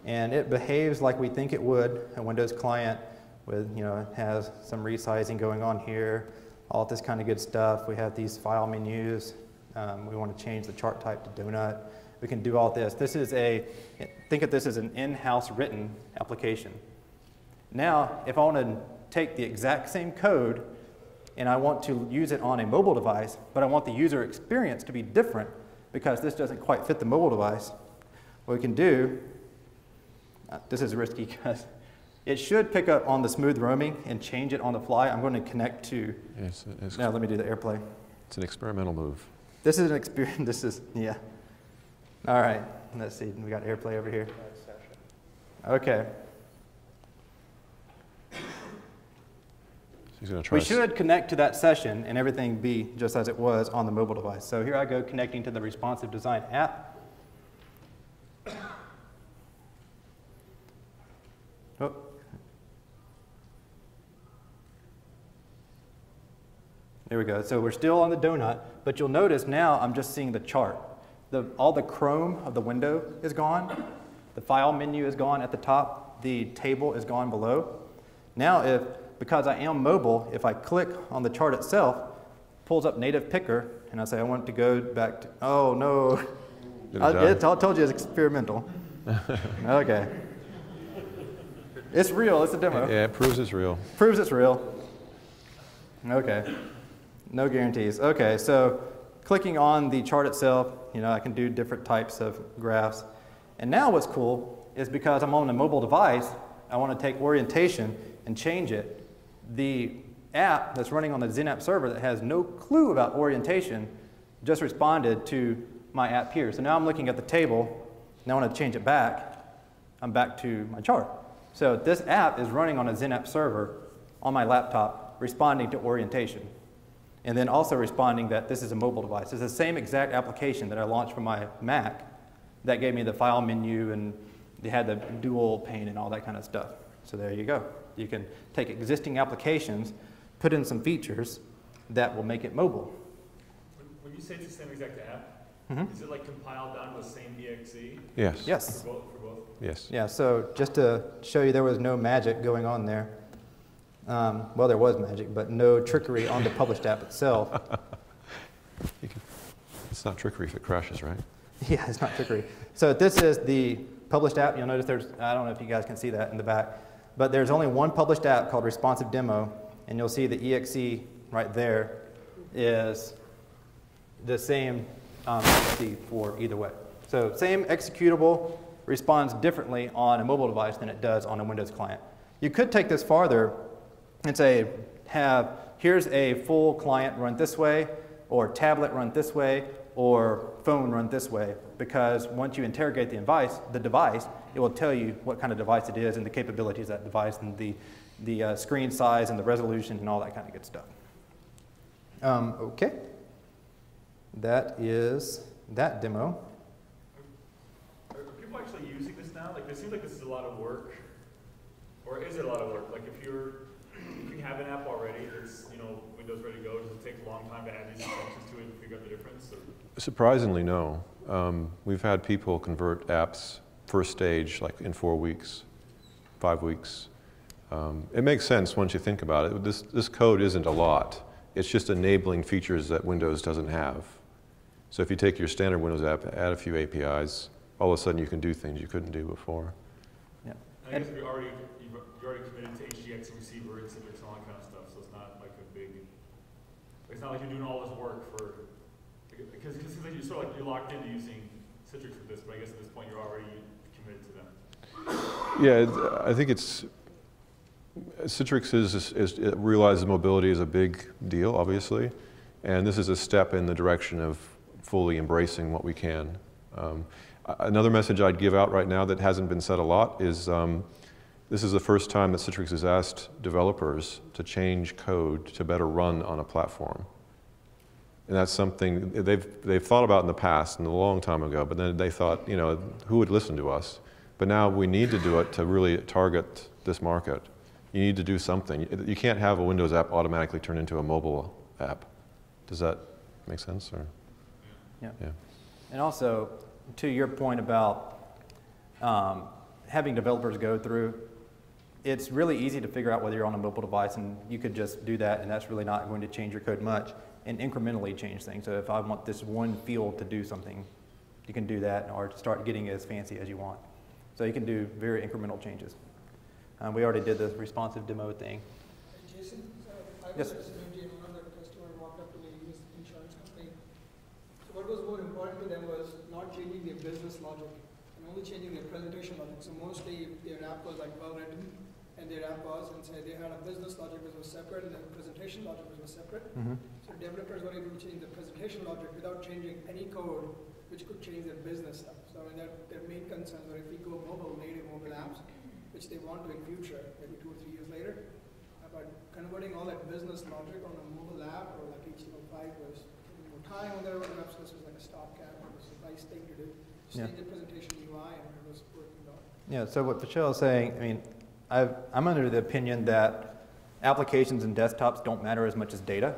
and it behaves like we think it would, a Windows client with, you know, has some resizing going on here, all this kind of good stuff. We have these file menus. Um, we want to change the chart type to donut. We can do all this. This is a, think of this as an in-house written application. Now, if I want to take the exact same code and I want to use it on a mobile device, but I want the user experience to be different because this doesn't quite fit the mobile device, what we can do, uh, this is risky because it should pick up on the smooth roaming and change it on the fly. I'm going to connect to, Yes, it's, now let me do the AirPlay. it's an experimental move. This is an experience, this is, yeah. All right, let's see, we got AirPlay over here. Okay. He's going to try We should connect to that session and everything be just as it was on the mobile device. So here I go connecting to the responsive design app. Oh. There we go. So we're still on the donut, but you'll notice now I'm just seeing the chart. The, all the Chrome of the window is gone. The file menu is gone at the top. the table is gone below. Now, if because I am mobile, if I click on the chart itself, pulls up native picker, and I say I want to go back to, oh no, I, it, I told you it's experimental. okay. It's real, it's a demo. Yeah, it proves it's real. Proves it's real. Okay. No guarantees. Okay, so clicking on the chart itself, you know, I can do different types of graphs. And now what's cool is because I'm on a mobile device, I want to take orientation and change it. The app that's running on the XenApp server that has no clue about orientation just responded to my app here. So now I'm looking at the table, now I want to change it back. I'm back to my chart. So this app is running on a XenApp server on my laptop, responding to orientation. And then also responding that this is a mobile device. It's the same exact application that I launched from my Mac that gave me the file menu and they had the dual pane and all that kind of stuff. So there you go. You can take existing applications, put in some features that will make it mobile. When, when you say it's the same exact app, Mhm. is it like compiled down to the same exe Yes. Yes. for both? For both? Yes. Yeah, so just to show you there was no magic going on there. Um, well, there was magic, but no trickery on the published app itself. You can, it's not trickery if it crashes, right? Yeah, it's not trickery. So this is the published app. You'll notice there's, I don't know if you guys can see that in the back, but there's only one published app called Responsive Demo, and you'll see the exe right there is the same um, for either way. So same executable responds differently on a mobile device than it does on a Windows client. You could take this farther and say, have, here's a full client run this way, or tablet run this way, or phone run this way, because once you interrogate the device, the device, it will tell you what kind of device it is and the capabilities of that device and the, the uh, screen size and the resolution and all that kind of good stuff. Um, okay. That is that demo. Are, are people actually using this now? Like, it seems like this is a lot of work. Or is it a lot of work? Like, if you're, if you have an app already that's, you know, Windows ready to go, does it take a long time to add these functions to it and figure out the difference? Or? Surprisingly, no. Um, we've had people convert apps first stage like in four weeks, five weeks. Um, it makes sense once you think about it. This, this code isn't a lot. It's just enabling features that Windows doesn't have. So if you take your standard Windows app, add a few APIs, all of a sudden you can do things you couldn't do before. Yeah. I guess we already, you've, you're already committed to HDX receiver and Citrix and all that kind of stuff, so it's not like a big, it's not like you're doing all this work for, because, because it seems like you're sort of like, you're locked into using Citrix for this, but I guess at this point you're already committed to them. Yeah, I think it's, Citrix is, is, it realizes mobility is a big deal, obviously, and this is a step in the direction of fully embracing what we can. Um, another message I'd give out right now that hasn't been said a lot is um, this is the first time that Citrix has asked developers to change code to better run on a platform. And that's something they've, they've thought about in the past and a long time ago, but then they thought, you know, who would listen to us? But now we need to do it to really target this market. You need to do something. You can't have a Windows app automatically turn into a mobile app. Does that make sense? Or? Yeah. Yeah. And also, to your point about um, having developers go through, it's really easy to figure out whether you're on a mobile device, and you could just do that, and that's really not going to change your code much, and incrementally change things. So if I want this one field to do something, you can do that, or start getting as fancy as you want. So you can do very incremental changes. Uh, we already did the responsive demo thing. Jason, uh, I Yes. at SMG and one of the customer walked up to me, he was insurance company. So what was more important to them was not changing their business logic and only changing their presentation logic. So mostly their app was like well written and their app was, and say they had a business logic which was separate and then presentation logic which was separate. Mm-hmm. So developers were able to change the presentation logic without changing any code which could change their business stuff. So I mean, that, their main concerns were if we go mobile, native mobile apps, which they want to in future, maybe two or three years later, but converting all that business logic on a mobile app or like HTML5 was taking more time on their own apps. This was like a stopgap. It was a nice thing to do. Just Yeah. the presentation UI and it was working well. Yeah, so what Michelle is saying, I mean, I've, I'm under the opinion that applications and desktops don't matter as much as data.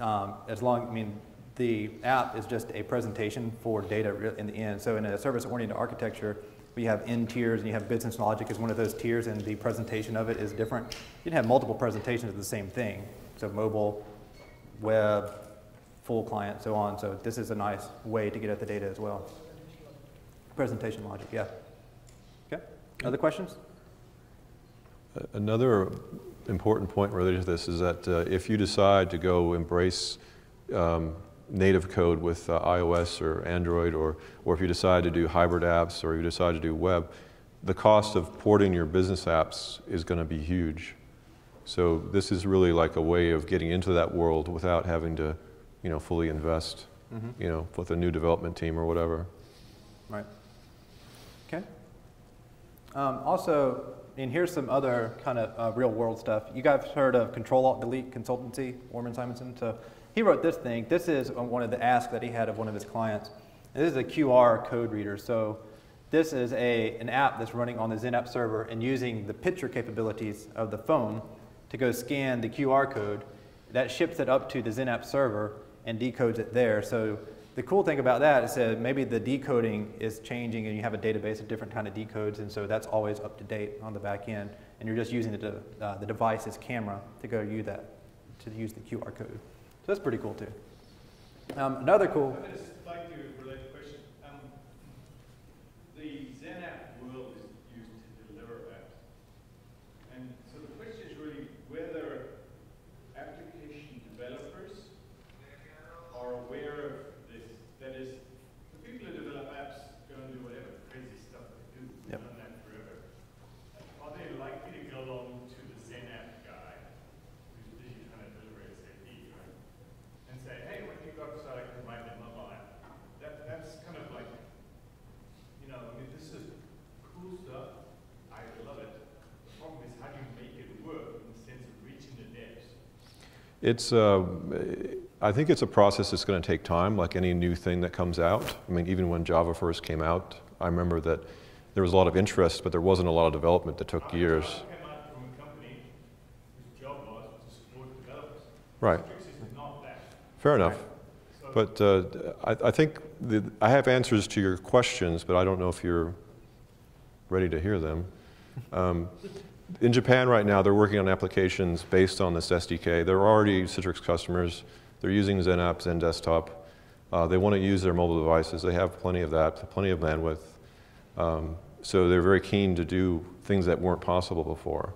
Um, as long, I mean, the app is just a presentation for data in the end. So in a service-oriented architecture, we have in tiers and you have business logic as one of those tiers and the presentation of it is different. You can have multiple presentations of the same thing. So mobile, web, full client, so on. So this is a nice way to get at the data as well. Presentation logic, yeah. Okay, other questions? Another important point related to this is that uh, if you decide to go embrace um, native code with uh, iOS or Android, or, or if you decide to do hybrid apps or you decide to do web, the cost of porting your business apps is going to be huge. So this is really like a way of getting into that world without having to, you know, fully invest, Mhm. you know, with a new development team or whatever. Right. Okay. Um, also, and here's some other kind of uh, real world stuff. You guys heard of Control Alt Delete Consultancy, Orman Simonson? So he wrote this thing. This is one of the asks that he had of one of his clients. And this is a QR code reader. So this is a, an app that's running on the XenApp server and using the picture capabilities of the phone to go scan the QR code. That ships it up to the XenApp server and decodes it there. So the cool thing about that is that maybe the decoding is changing and you have a database of different kind of decodes and so that's always up to date on the back end and you're just using the, uh, the device's camera to go use that, to use the QR code. That's pretty cool too. Um, another cool, I would just like to relate a question. Um, the XenApp world is used to deliver apps. And so the question is really whether application developers are aware of this. That is, the people who develop apps go and do whatever crazy stuff they do. They've Yep. done that forever. Are they likely to go along to the XenApp guy who's busy trying to deliver SAP, right? and say, hey, what you got so I can write a mobile app? That, that's kind of like, you know, I mean, this is cool stuff. I love it. The problem is how do you make it work in the sense of reaching the depths? It's, uh, I think it's a process that's going to take time, like any new thing that comes out. I mean, even when Java first came out, I remember that there was a lot of interest, but there wasn't a lot of development that took years. I came out from a company whose job was to support developers. Right. Citrix is not that. Fair enough. So But uh, I, I think the, I have answers to your questions, but I don't know if you're ready to hear them. Um, in Japan right now, they're working on applications based on this SDK. They're already Citrix customers. They're using XenApp, Zen Desktop. Uh, they want to use their mobile devices. They have plenty of that, plenty of bandwidth. Um, so they're very keen to do things that weren't possible before.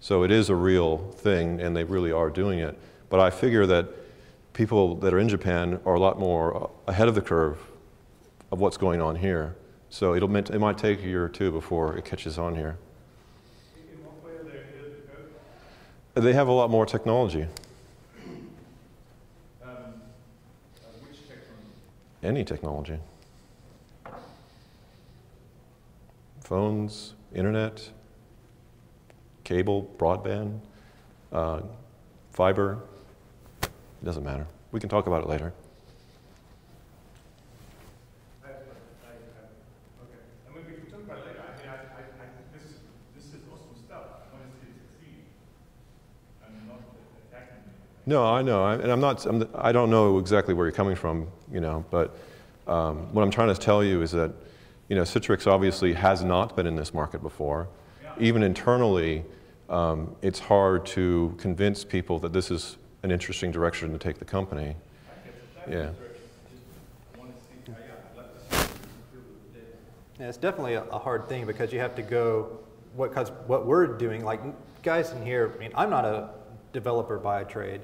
So it is a real thing, and they really are doing it. But I figure that people that are in Japan are a lot more ahead of the curve of what's going on here. So it'll, it might take a year or two before it catches on here. in what way are they ahead of the curve? They have a lot more technology, Um, uh, which technology? any technology. Phones, internet, cable, broadband, uh, fiber, it doesn't matter. We can talk about it later. I, I, I, okay. I mean, we can talk about it later. I mean, I, I, I think this is, this is awesome stuff. I want to see it succeed. I'm not attacking it. No, I know, I- and I'm not. I'm, I don't know exactly where you're coming from, you know. But um, what I'm trying to tell you is that, you know, Citrix obviously has not been in this market before. Even internally, um, it's hard to convince people that this is an interesting direction to take the company. Yeah. Yeah, it's definitely a, a hard thing because you have to go what cause what we're doing. Like guys in here, I mean, I'm not a developer by trade,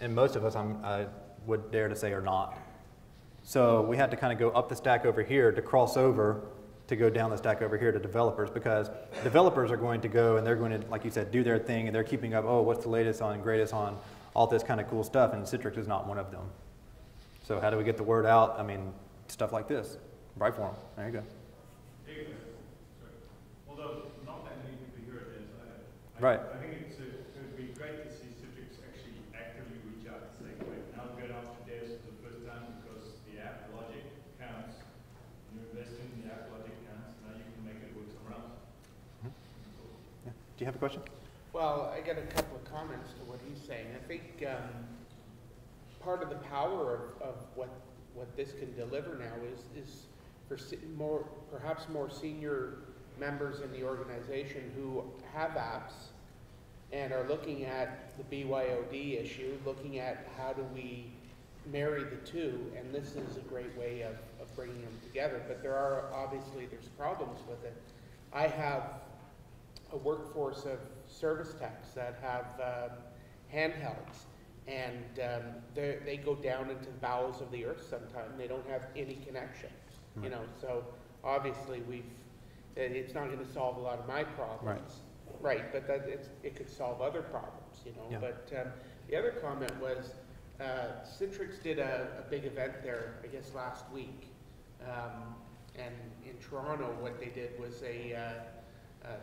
and most of us, I'm, I would dare to say, are not. So we had to kind of go up the stack over here to cross over to go down the stack over here to developers because developers are going to go and they're going to, like you said, do their thing and they're keeping up. Oh, what's the latest on greatest on all this kind of cool stuff, and Citrix is not one of them. So how do we get the word out? I mean, stuff like this, Right for them. There you go. Although not that many people hear it uh, I Right. I think it's, uh, it would be great to see Citrix actually actively reach out and say, wait, now go down to devs for the first time because the app logic counts. You're investing in the app logic counts, now you can make it work somewhere else. Yeah. Do you have a question? Well, I got a couple of comments to what he's saying. I think um, part of the power of, of what, what this can deliver now is, is for more, perhaps more senior members in the organization who have apps and are looking at the BYOD issue, looking at how do we marry the two, and this is a great way of, of bringing them together. But there are, obviously, there's problems with it. I have a workforce of service techs that have um, handhelds, and um, they they go down into the bowels of the earth sometimes. They don't have any connection, you know. So obviously, we've it's not going to solve a lot of my problems, right? right But that it's, it could solve other problems, you know. Yeah. But um, the other comment was uh, Citrix did a, a big event there, I guess last week, um, and in Toronto, what they did was uh, uh,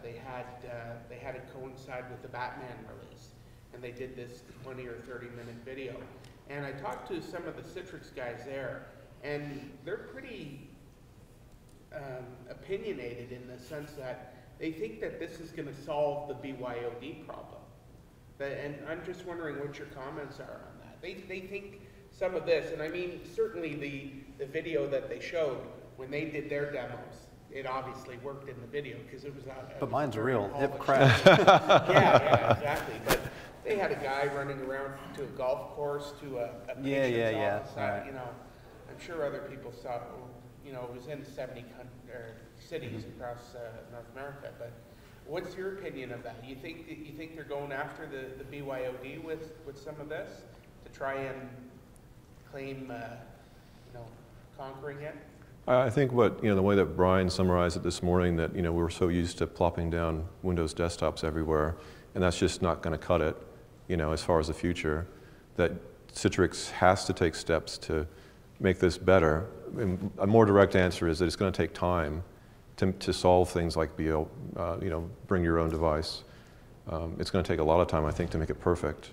they had uh, they had it coincide with the Batman release, and they did this 20 or 30 minute video. And I talked to some of the Citrix guys there, and they're pretty um, opinionated in the sense that they think that this is going to solve the BYOD problem. And I'm just wondering what your comments are on that. They, they think some of this, and I mean, certainly the, the video that they showed, when they did their demos, it obviously worked in the video, because it was. it But mine's real. It crashed. Yeah, yeah, exactly, but they had a guy running around to a golf course, to a, a Yeah, yeah, yeah, right. you know. I'm sure other people saw, it, you know, it was in seventy coun- or cities Mm-hmm. across, uh, North America, but what's your opinion of that? You think, you think they're going after the, the BYOD with, with some of this, to try and claim, uh, you know, conquering it? I think what, you know, the way that Brian summarized it this morning, that, you know, we're so used to plopping down Windows desktops everywhere, and that's just not going to cut it, you know, as far as the future, that Citrix has to take steps to make this better. And a more direct answer is that it's going to take time to, to solve things like be, able, uh, you know, bring your own device. Um, it's going to take a lot of time, I think, to make it perfect.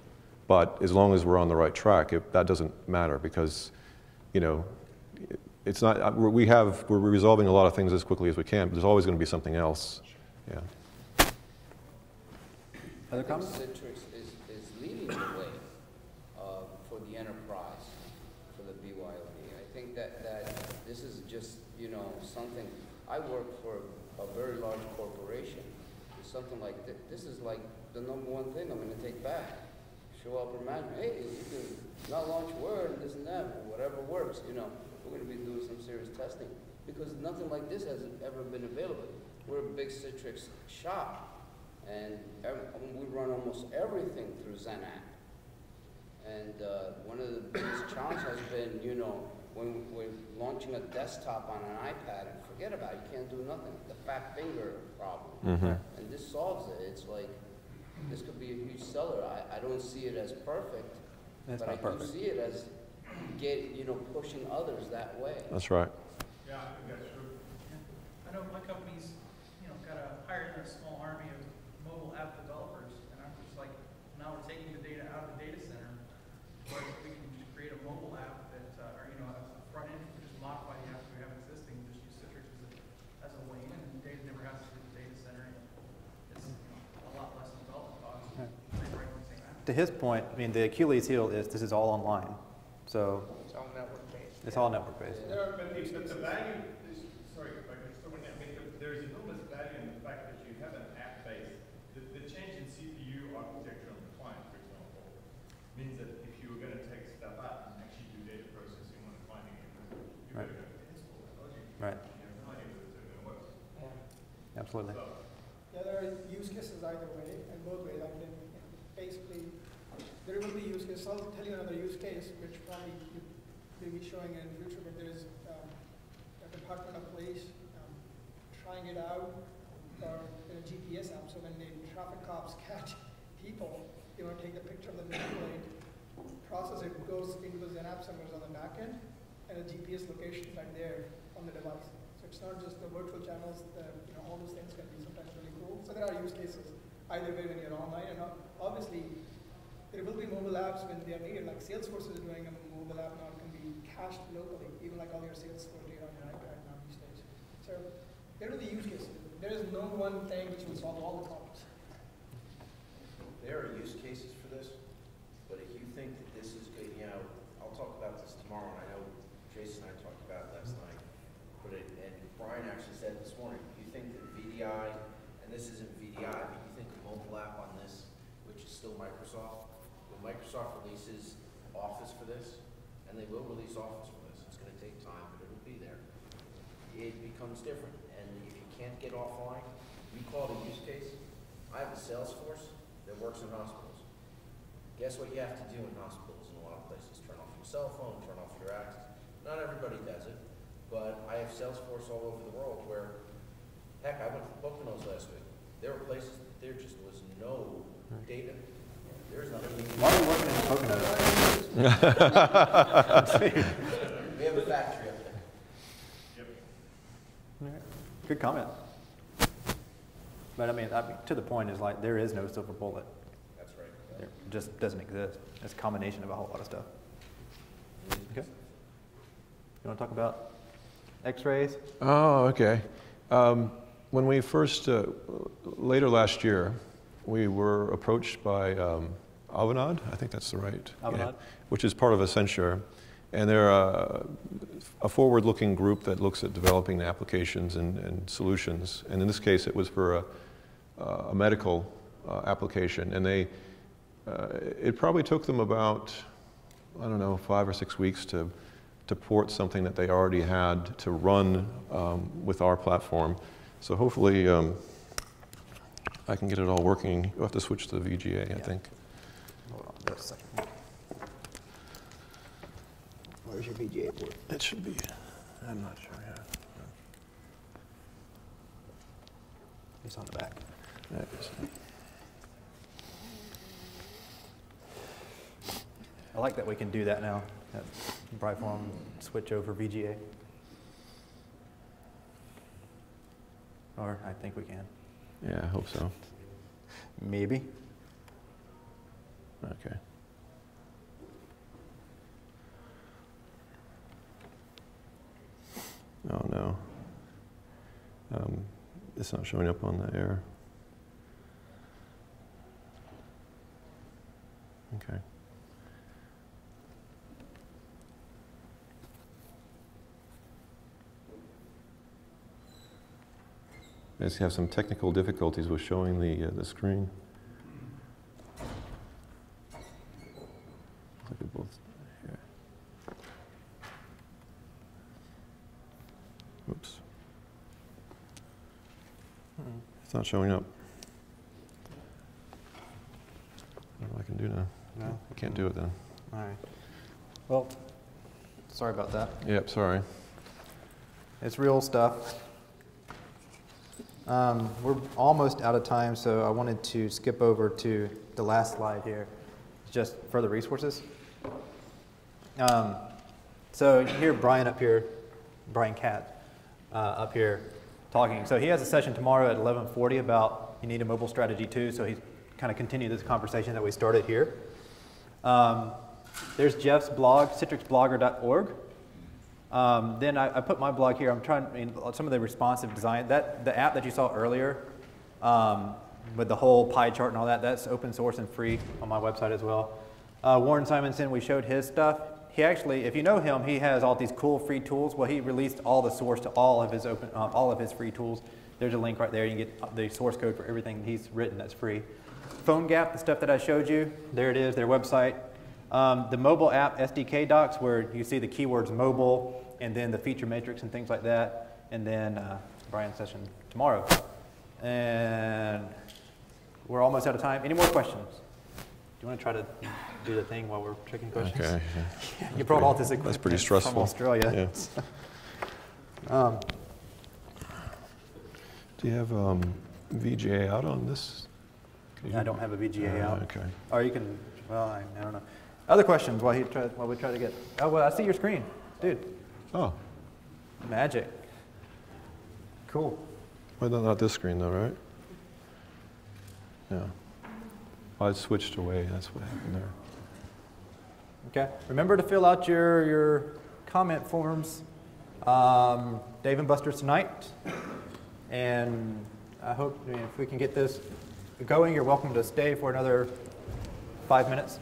But as long as we're on the right track, it, that doesn't matter because, you know, it's not, uh, we're- have, we're resolving a lot of things as quickly as we can, but there's always going to be something else. Yeah. Other I think comments? Citrix is, is leading the way uh, for the enterprise, for the BYOD. I think that, that this is just, you know, something, I work for a very large corporation. It's something like, thi- this is like the number one thing I'm gonna take back. Show up and manage, hey, you can not launch Word, this and that, whatever works, you know. We're gonna be doing some serious testing, because nothing like this has ever been available. We're a big Citrix shop, and ev- I mean, we run almost everything through XenApp. And uh, one of the biggest challenges has been, you know, when we're launching a desktop on an iPad, and forget about it, you can't do nothing. The fat finger problem. Mhm. And this solves it. It's like, this could be a huge seller. I, I don't see it as perfect, It's but I not do see it as get, you know, pushing others that way. That's right. Yeah, I think that's true. I know my company's, you know, got a, hired a small army of mobile app developers, and I'm just like, now we're taking the data out of the data center, but we can just create a mobile app that, uh, or, you know, a front end, we just modify the apps we have existing, just use Citrix as a, as a way in, and data never has to leave the data center, and it's, you know, a lot less development costs, Right. rewriting the same app. To his point, I mean, the Achilles heel is this is all online. So It's all network-based. it's all network based. There are, but the, but the value is, sorry, if I could throw in, I mean, there's enormous value in the fact that you have an app base. The, the change in CPU architecture on the client, for example, means that if you were gonna take stuff out and actually do data processing on the client, you Right. better go to Haskell, technology. Right. You have no idea whether it's gonna work. Absolutely. So, Yeah, there are use cases either way, and both ways, I can, basically, there will be use cases, I'll tell you another use case, which probably you may be showing in the future, but there's, um, a Department of Police, um, trying it out, or a GPS app, so when the traffic cops catch people, they want to take the picture of the plate, process it, goes into the XenApp servers on the back end, and a GPS location right there on the device. So it's not just the virtual channels, the, you know, all those things can be sometimes really cool. So there are use cases either way when you're online, and obviously, there will be mobile apps when they are needed, like Salesforce is doing a mobile app now, it can be cached locally, even like all your Salesforce data on your iPad now these days. So there are the use cases. There is no one thing which will solve all the problems. There are use cases for this, but if you think that this is good, you know, I'll talk about this tomorrow, and I know Jason and I talked about last night. but it, and Brian actually said this morning, you think that VDI, and this isn't VDI, but you think a mobile app on this, which is still Microsoft, Microsoft releases Office for this, and they will release Office for this, it's gonna take time, but it'll be there. It becomes different, and if you can't get offline, you call it a use case. I have a Salesforce that works in hospitals. Guess what you have to do in hospitals in a lot of places? Turn off your cell phone, turn off your access. Not everybody does it, but I have Salesforce all over the world where, heck, I went to Poconos last week. There were places, that there just was no data. There's nothing. Why are you working in Poconos? We have a factory up there. Good comment. But I mean, I mean, to the point is like, there is no silver bullet. That's right. It just doesn't exist. It's a combination of a whole lot of stuff. Okay. You want to talk about x-rays? Oh, okay. Um, when we first, uh, later last year, we were approached by um, Avanade, I think that's the right, Avanade. which is part of Accenture, and they're a, a forward-looking group that looks at developing applications and, and solutions. And in this case, it was for a, a medical uh, application, and they, uh, it probably took them about, I don't know, five or six weeks to to port something that they already had to run um, with our platform. So hopefully um, I can get it all working. You'll have to switch to VGA, I think. Hold on just a second. Where's your VGA port? It should be, I'm not sure, yeah. It's on the back. There it is. I like that we can do that now. That BriForum switch over VGA. Or I think we can. Yeah, I hope so. Maybe. Okay. Oh, no. Um, It's not showing up on the air. Okay. I just have some technical difficulties with showing the, uh, the screen. Look at both. Oops. It's not showing up. I don't know what I can do now. No? I can't do it then. All right. Well, sorry about that. Yep, sorry. It's real stuff. Um, we're almost out of time, so I wanted to skip over to the last slide here, just further resources. Um, so here, Brian up here, Brian Katz, uh, up here talking. So he has a session tomorrow at 11:40 about you need a mobile strategy too. So he's kind of continue this conversation that we started here. Um, there's Jeff's blog, citrixblogger.org. Um, then I, I put my blog here. I'm trying, I mean, some of the responsive design, that the app that you saw earlier, um, with the whole pie chart and all that, that's open source and free on my website as well. Uh, Warren Simondson, we showed his stuff. He actually, if you know him, he has all these cool free tools. Well, he released all the source to all of his open, um, all of his free tools. There's a link right there. You can get the source code for everything he's written that's free. PhoneGap, the stuff that I showed you, there it is, their website. Um, the mobile app SDK docs, where you see the keywords mobile and then the feature matrix and things like that, and then uh, Brian's session tomorrow. And we're almost out of time. Any more questions? Do you want to try to do the thing while we're checking questions? Okay. you brought all this equipment That's pretty from stressful. Australia. um, Do you have um, VGA out on this? I don't have a VGA Ah, out. Okay. Or you can, well, I, I don't know. Other questions while, he try, while we try to get, oh, well, I see your screen. Dude, Oh, magic. Cool. well, not- this screen though, right? Yeah. I switched away, that's what happened there. Okay. Remember to fill out your, your comment forms. Um, Dave and Buster's tonight. And I hope I mean, if we can get this going, you're welcome to stay for another five minutes.